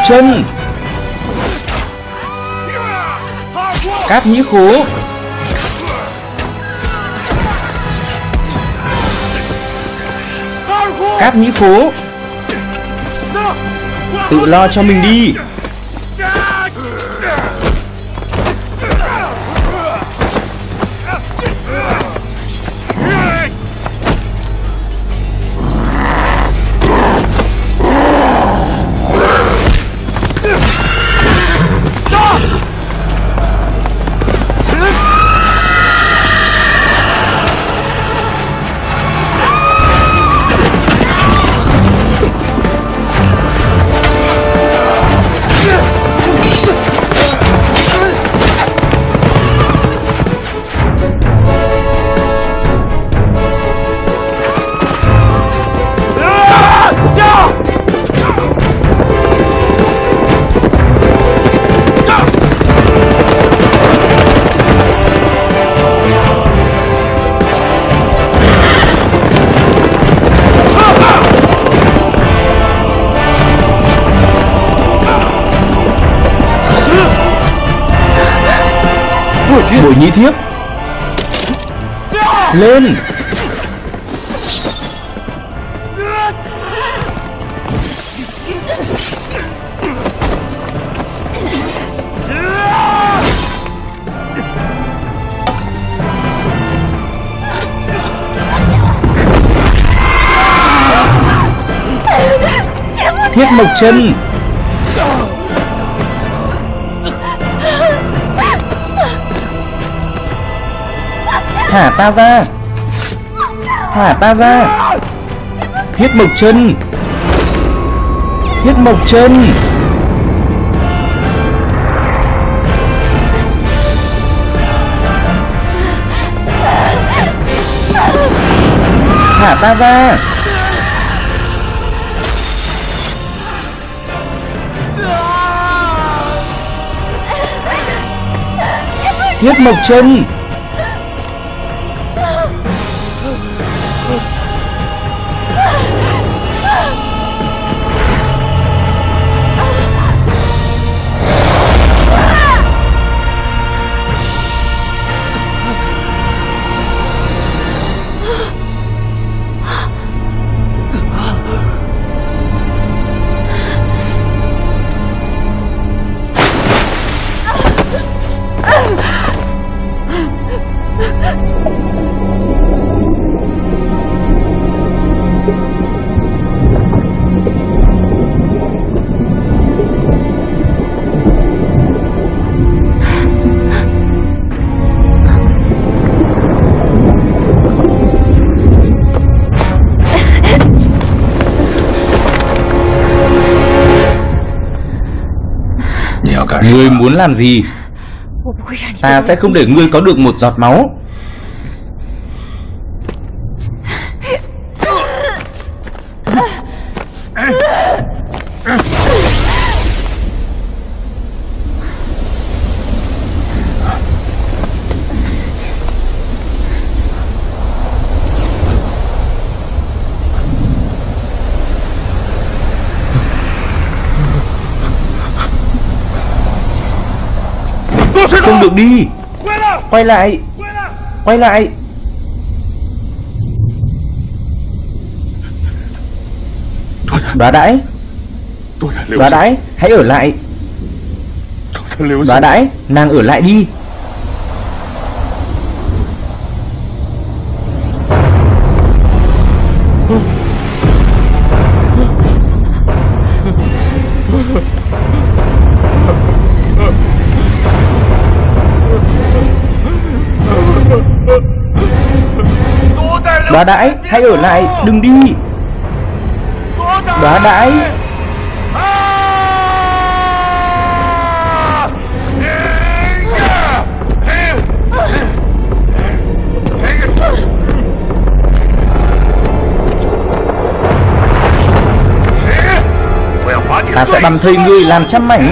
Chân. Cát Nhĩ Khố. Cát Nhĩ Khố. Tự lo cho mình đi. Lên! Thiết Mộc Chân Thả ta ra. Thả ta ra. Thiết Mộc Chân. Thiết Mộc Chân. Thả ta ra. Thiết Mộc Chân. Người muốn làm gì? Ta sẽ không để ngươi có được một giọt máu được đi. Quay lại. Quay lại. Đoá đãi. Đoá đãi Hãy ở lại. Đoá đãi Nàng ở lại đi Đóa đãi, Hãy ở lại, Đừng đi. Đóa đãi. Ta sẽ băm thây ngươi làm trăm mảnh.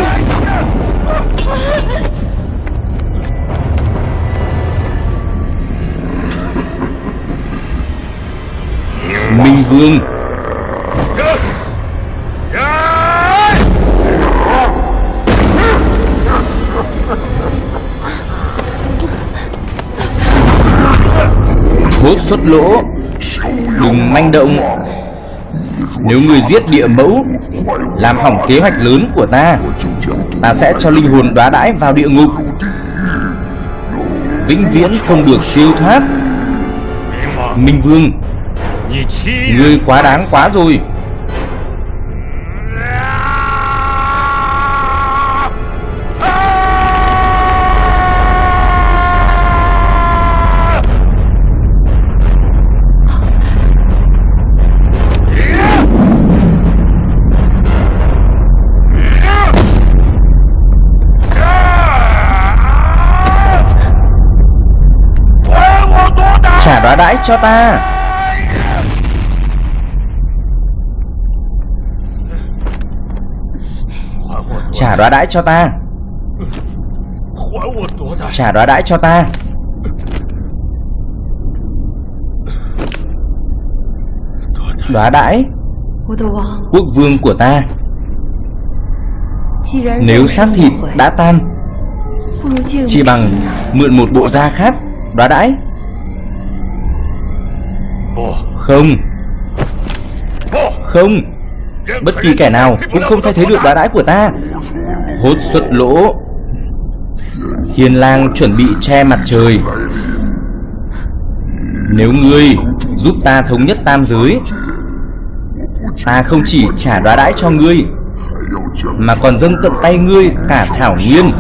Minh Vương. Hốt xuất lỗ. Đừng manh động. Nếu người giết địa mẫu, Làm hỏng kế hoạch lớn của ta Ta sẽ cho linh hồn đoá đãi vào địa ngục. Vĩnh viễn không được siêu thoát. Minh Vương. Ngươi quá đáng quá rồi. Trả đoá đãi cho ta. Trả đoá đãi cho ta. Trả đoá đãi cho ta. Đoá đãi Quốc vương của ta. Nếu xác thịt đã tan, Chỉ bằng mượn một bộ da khác Đoá đãi. Không. Không. Bất kỳ kẻ nào cũng không thay thế được đoá đãi của ta. Hốt xuất lỗ. Hiền lang chuẩn bị che mặt trời. Nếu ngươi giúp ta thống nhất tam giới, Ta không chỉ trả đoá đãi cho ngươi, Mà còn dâng tận tay ngươi cả thảo nguyên,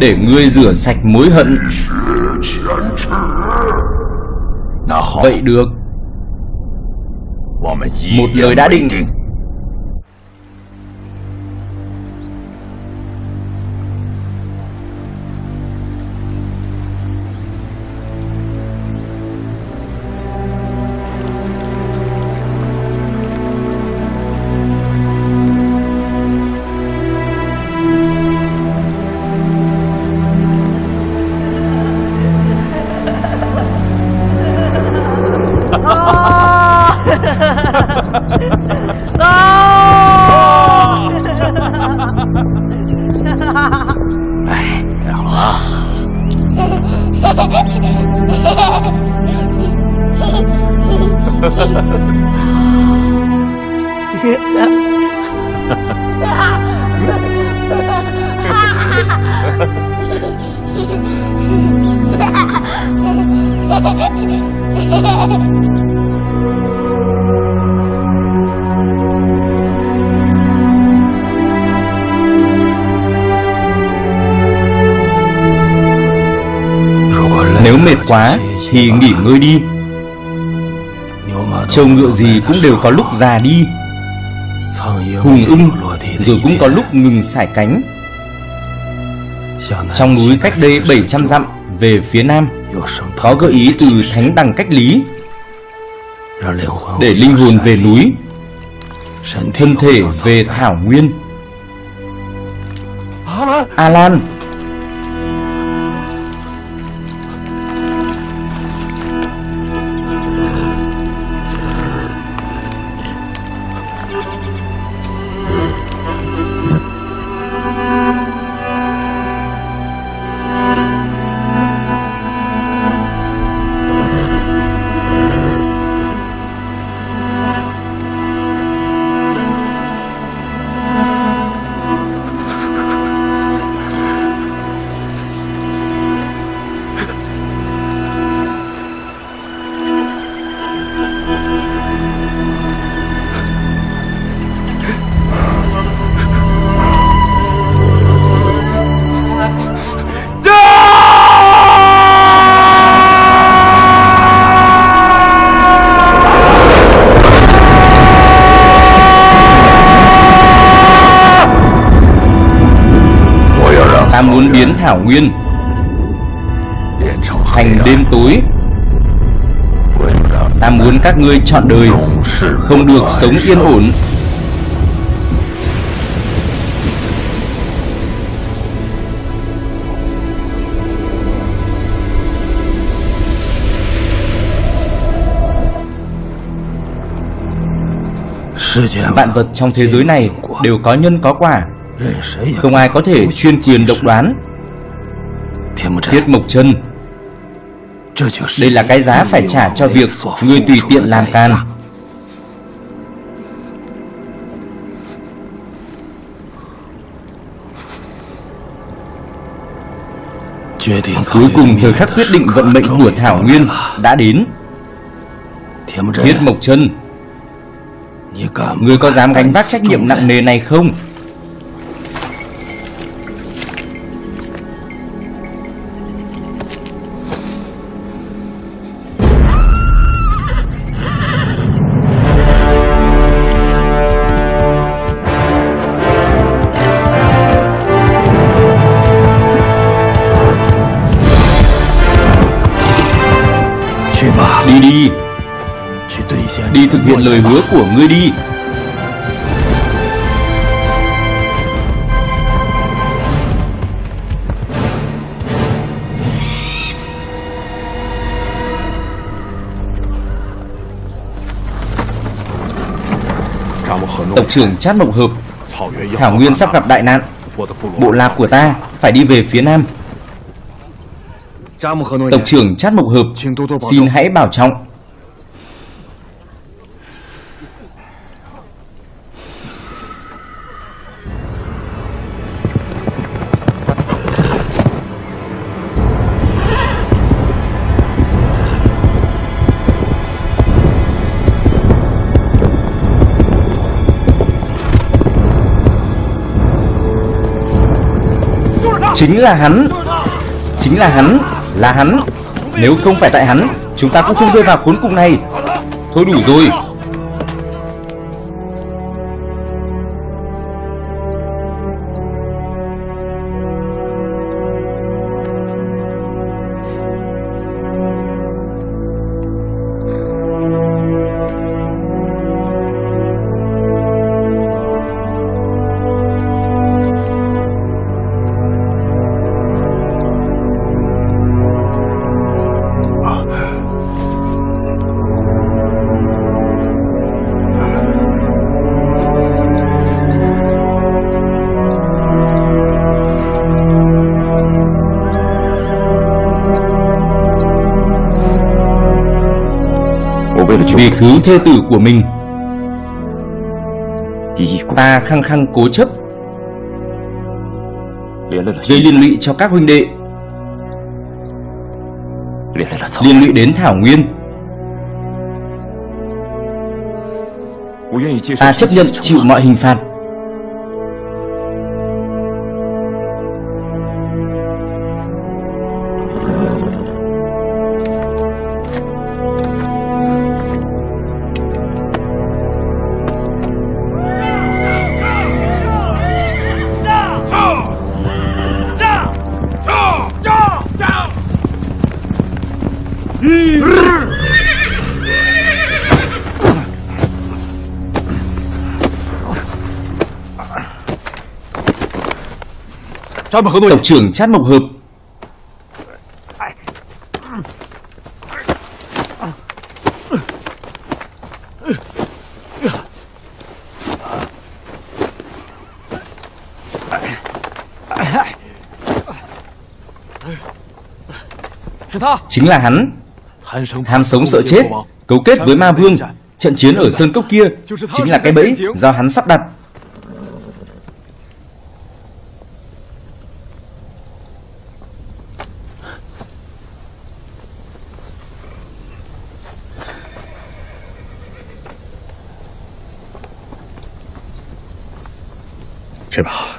Để ngươi rửa sạch mối hận. Vậy được. Một lời đã định. Ngơi đi. Trâu ngựa gì cũng đều có lúc già đi. Hùng ưng rồi cũng có lúc ngừng sải cánh. Trong núi cách đây 700 dặm về phía nam. Có gợi ý từ thánh đằng cách lý. Để linh hồn về núi. Thân thể về thảo nguyên. Alan các ngươi chọn đời, Không được sống yên ổn. Vạn vật trong thế giới này đều có nhân có quả, Không ai có thể chuyên quyền độc đoán. Thiết Mộc Chân đây là cái giá phải trả cho việc Ngươi tùy tiện làm can Cuối cùng thời khắc quyết định vận mệnh của Thảo Nguyên đã đến Thiết Mộc Trân, Ngươi có dám gánh vác trách nhiệm nặng nề này không? Lời hứa của ngươi đi. Tổng trưởng Chát Mộng Hợp Thảo Nguyên sắp gặp đại nạn. Bộ lạc của ta phải đi về phía nam. Tổng trưởng Chát Mộng Hợp Xin hãy bảo trọng Chính là hắn. Chính là hắn Là hắn. Nếu không phải tại hắn, Chúng ta cũng không rơi vào khốn cùng này. Thôi đủ rồi. Cứu thê tử của mình. Ta khăng khăng cố chấp. Gây liên lụy cho các huynh đệ. Liên lụy đến Thảo Nguyên. Ta chấp nhận chịu. mọi hình phạt Tổng trưởng Chát Mộc Hợp. Chính là hắn. Tham sống sợ chết Cấu kết với ma vương Trận chiến ở Sơn Cốc kia. Chính là cái bẫy do hắn sắp đặt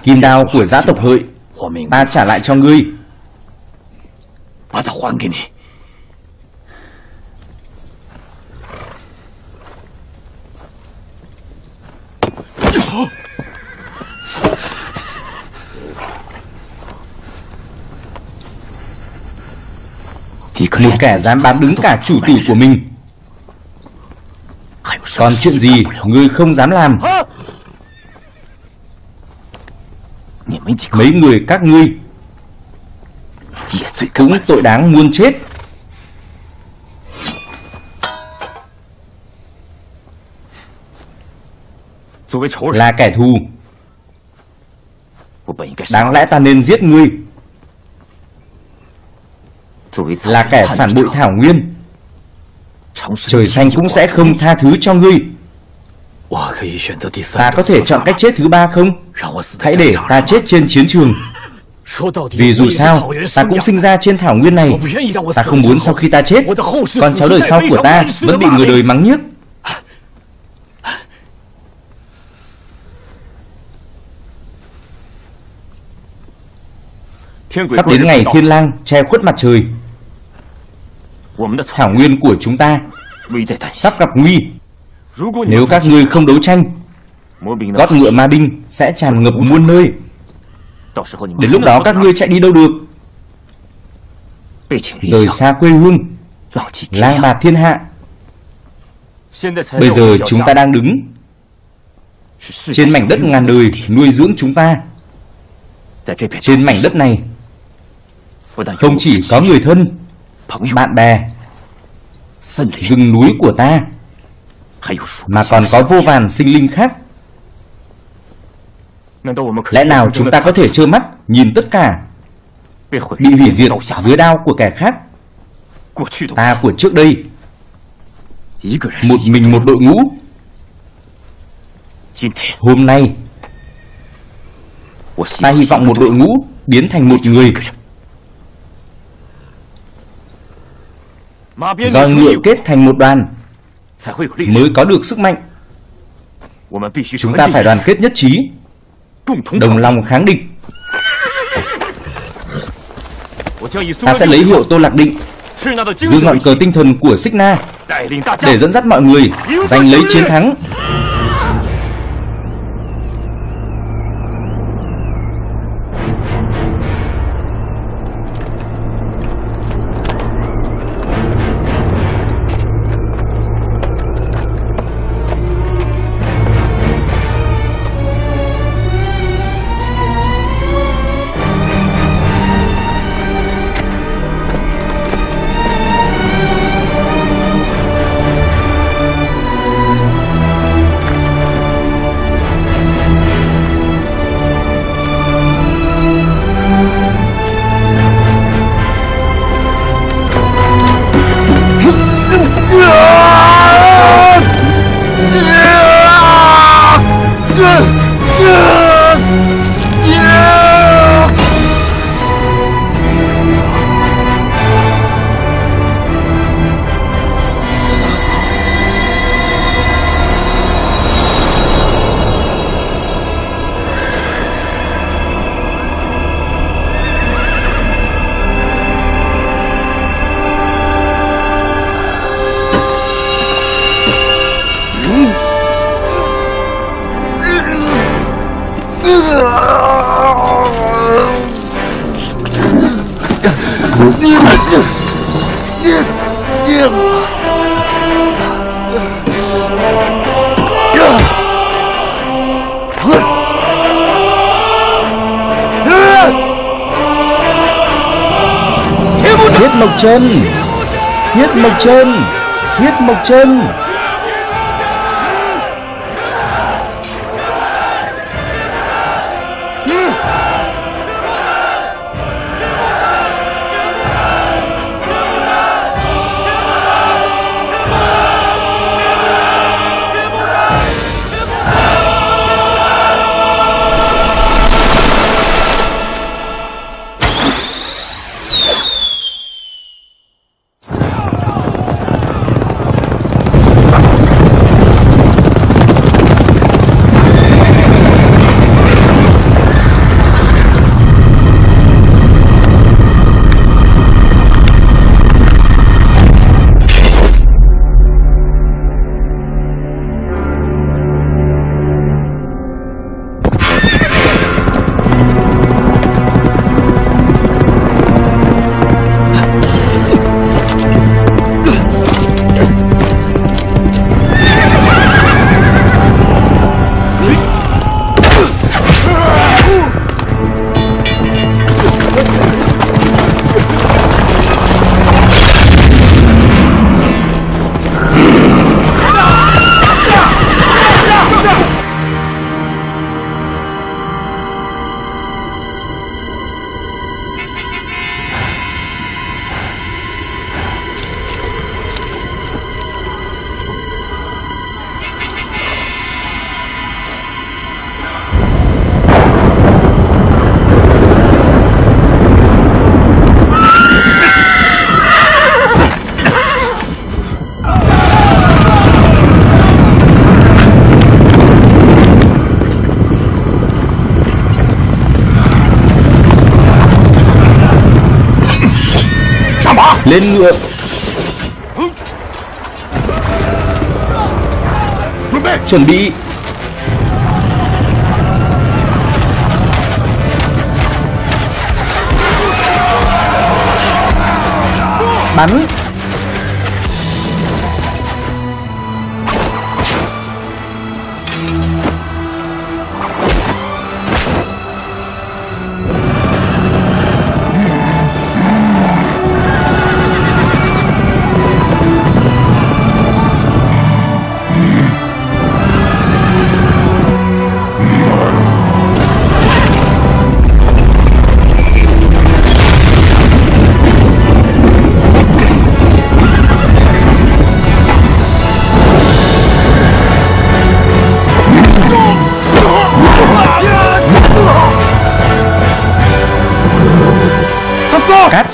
Kim đao của giã tộc hợi Ta trả lại cho ngươi. Một kẻ dám bán đứng cả chủ tử của mình. Còn chuyện gì ngươi không dám làm Mấy người các ngươi Cũng tội đáng muôn chết. Là kẻ thù. Đáng lẽ ta nên giết ngươi. Là kẻ phản bội Thảo Nguyên. Trời xanh cũng sẽ không tha thứ cho ngươi Ta có thể chọn cách chết thứ ba không? Hãy để ta chết trên chiến trường. Vì dù sao Ta cũng sinh ra trên thảo nguyên này. Ta không muốn sau khi ta chết Con cháu đời sau của ta Vẫn bị người đời mắng nhiếc. Sắp đến ngày thiên lang che khuất mặt trời. Thảo nguyên của chúng ta Sắp gặp nguy Nếu các ngươi không đấu tranh Gót ngựa ma đinh sẽ tràn ngập muôn nơi. Đến lúc đó các ngươi chạy đi đâu được? Rời xa quê hương Lang bạt thiên hạ. Bây giờ chúng ta đang đứng Trên mảnh đất ngàn đời nuôi dưỡng chúng ta. Trên mảnh đất này Không chỉ có người thân Bạn bè Rừng núi của ta mà còn có vô vàn sinh linh khác. Lẽ nào chúng ta có thể trơ mắt, Nhìn tất cả? Bị hủy diệt dưới đao của kẻ khác. Ta của trước đây. Một mình một đội ngũ. Hôm nay, Ta hy vọng một đội ngũ Biến thành một người. Do ngựa kết thành một đoàn. Mới có được sức mạnh. Chúng ta phải đoàn kết nhất trí. Đồng lòng kháng địch. Ta sẽ lấy hiệu Tô Lạc Định Giữ ngọn cờ tinh thần của Xích Na Để dẫn dắt mọi người Giành lấy chiến thắng Thiết Mộc Chân. Thiết Mộc Chân Thiết Mộc Chân.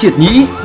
Cát triệt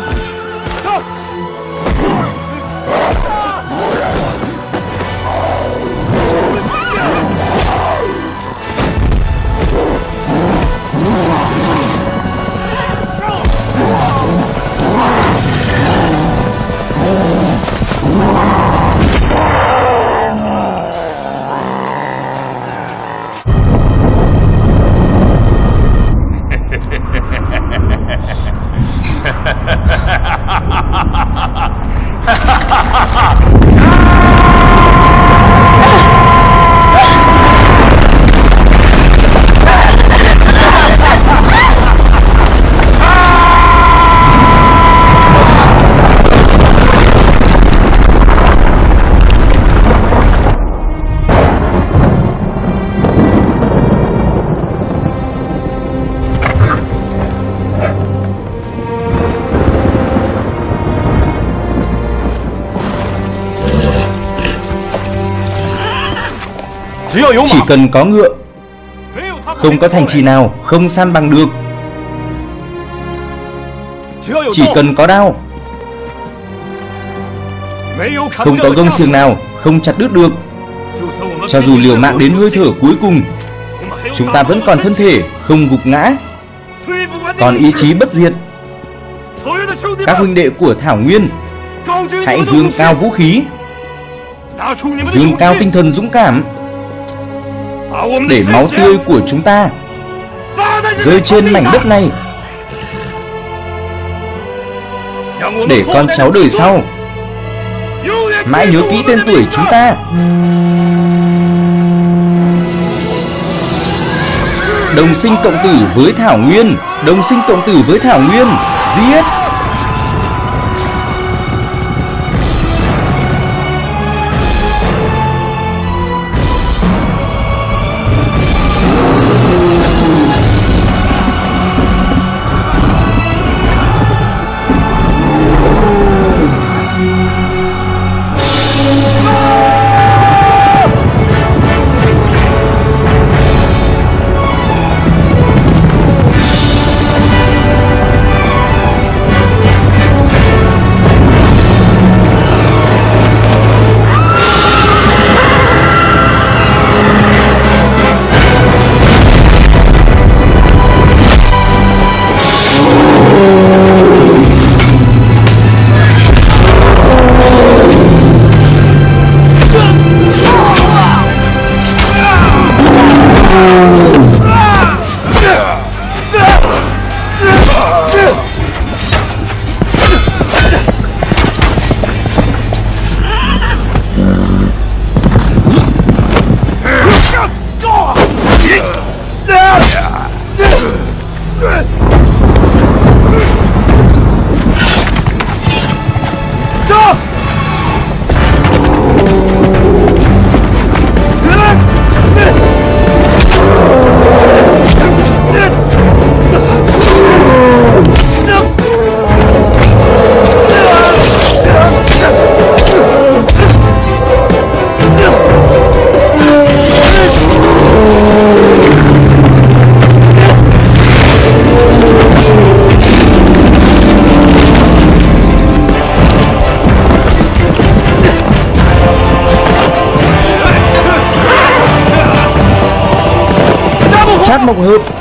Chỉ cần có ngựa Không có thành trì nào không san bằng được. Chỉ cần có đao Không có gông xiềng nào không chặt đứt được. Cho dù liều mạng đến hơi thở cuối cùng Chúng ta vẫn còn thân thể không gục ngã. Còn ý chí bất diệt. Các huynh đệ của Thảo Nguyên Hãy dương cao vũ khí. Dương cao tinh thần dũng cảm để máu tươi của chúng ta. Rơi trên mảnh đất này, để con cháu đời sau, Mãi nhớ kỹ tên tuổi chúng ta. Đồng sinh cộng tử với Thảo Nguyên, Đồng sinh cộng tử với Thảo Nguyên, Giết. Yes! Chát mộng hợp.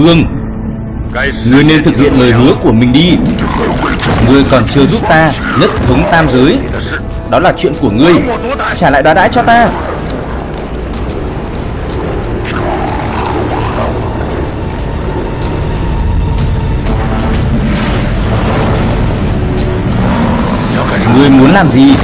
Vương Ngươi nên thực hiện lời hứa của mình đi. Ngươi còn chưa giúp ta nhất thống tam giới. Đó là chuyện của ngươi. Trả lại đoá đãi cho ta. Ngươi muốn làm gì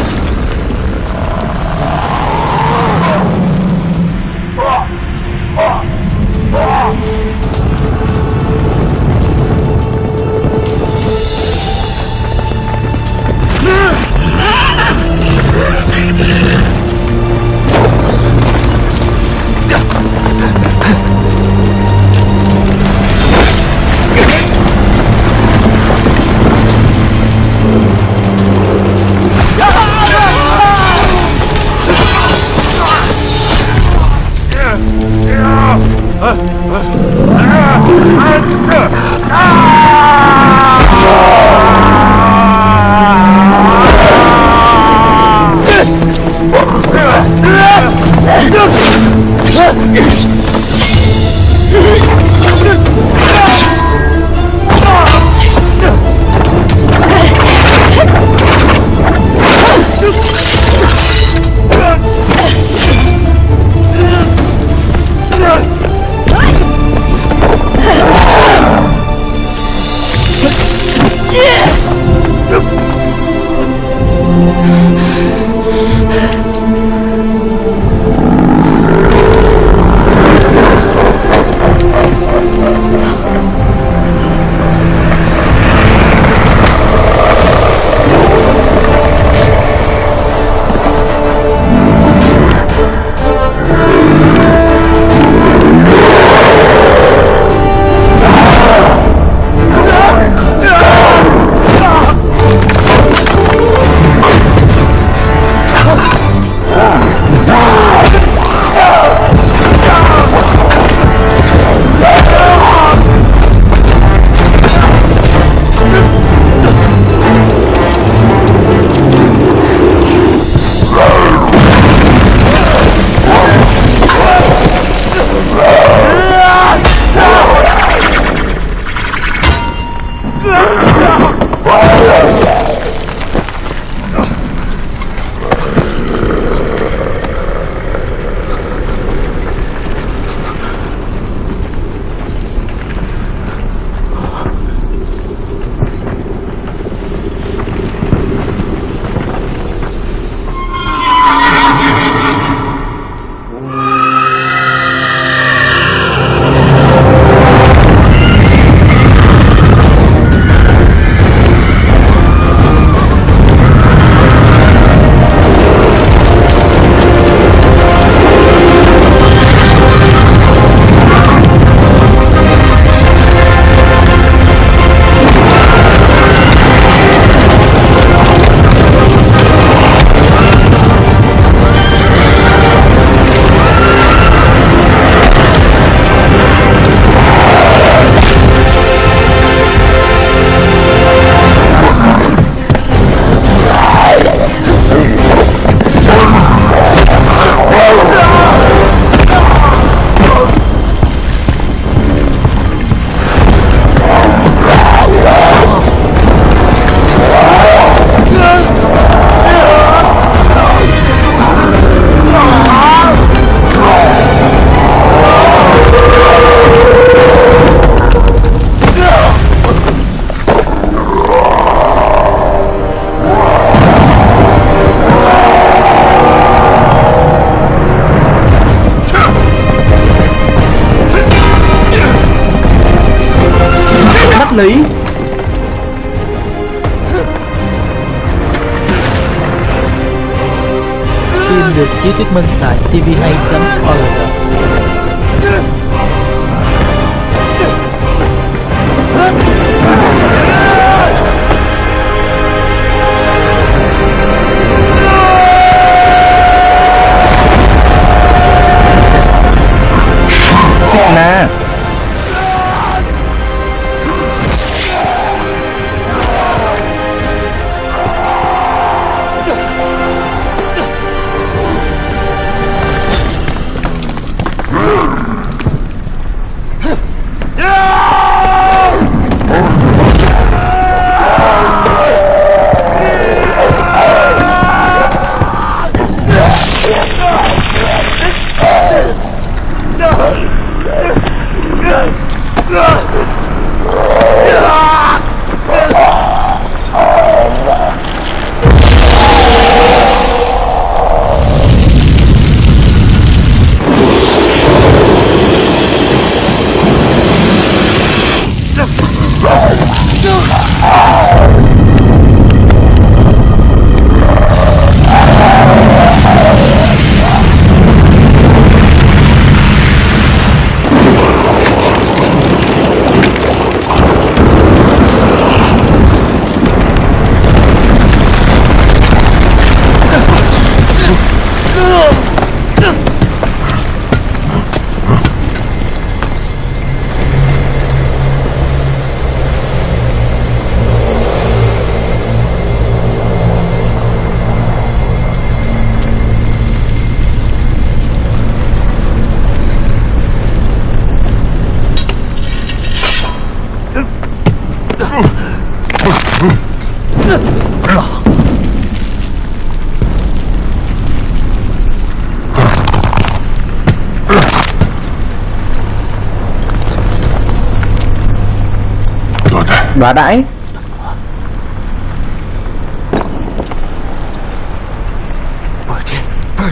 Đoá đãi.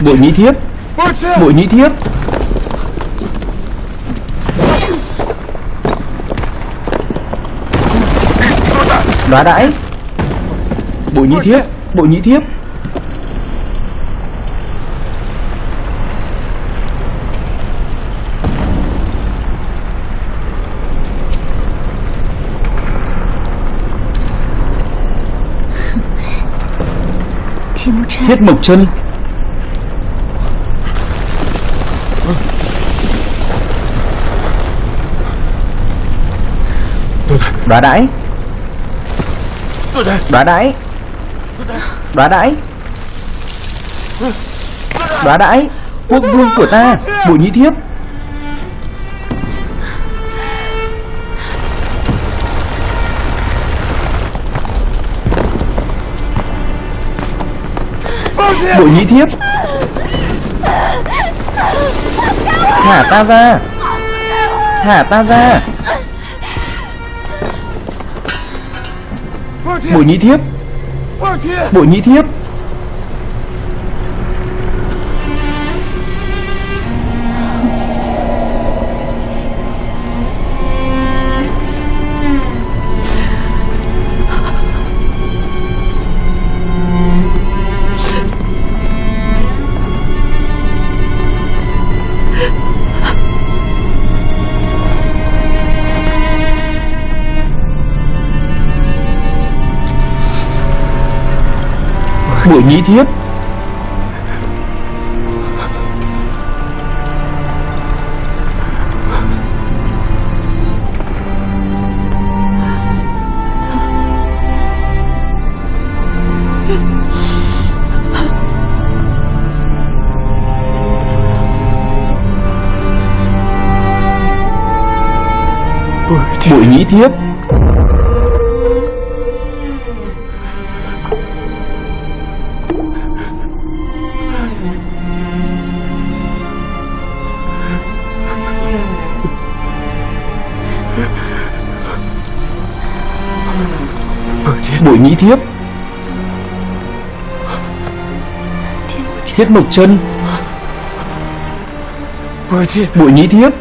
Bội nhĩ thiếp. Bội nhĩ thiếp. Đoá đãi. Bội nhĩ thiếp. Bội nhĩ thiếp. Thiết Mộc Chân. Đoá đãi. Đoá đãi. Đoá đãi. Đoá đãi. Quốc vương của ta Bộ nhĩ thiếp bội nhĩ thiếp. Thả ta ra. Thả ta ra. Bội nhĩ thiếp. Bội nhĩ thiếp. Bộ nhĩ thiếp. Bộ nhĩ thiếp ý thiếp Thiết Mộc chân. Bụi nhĩ thiếp.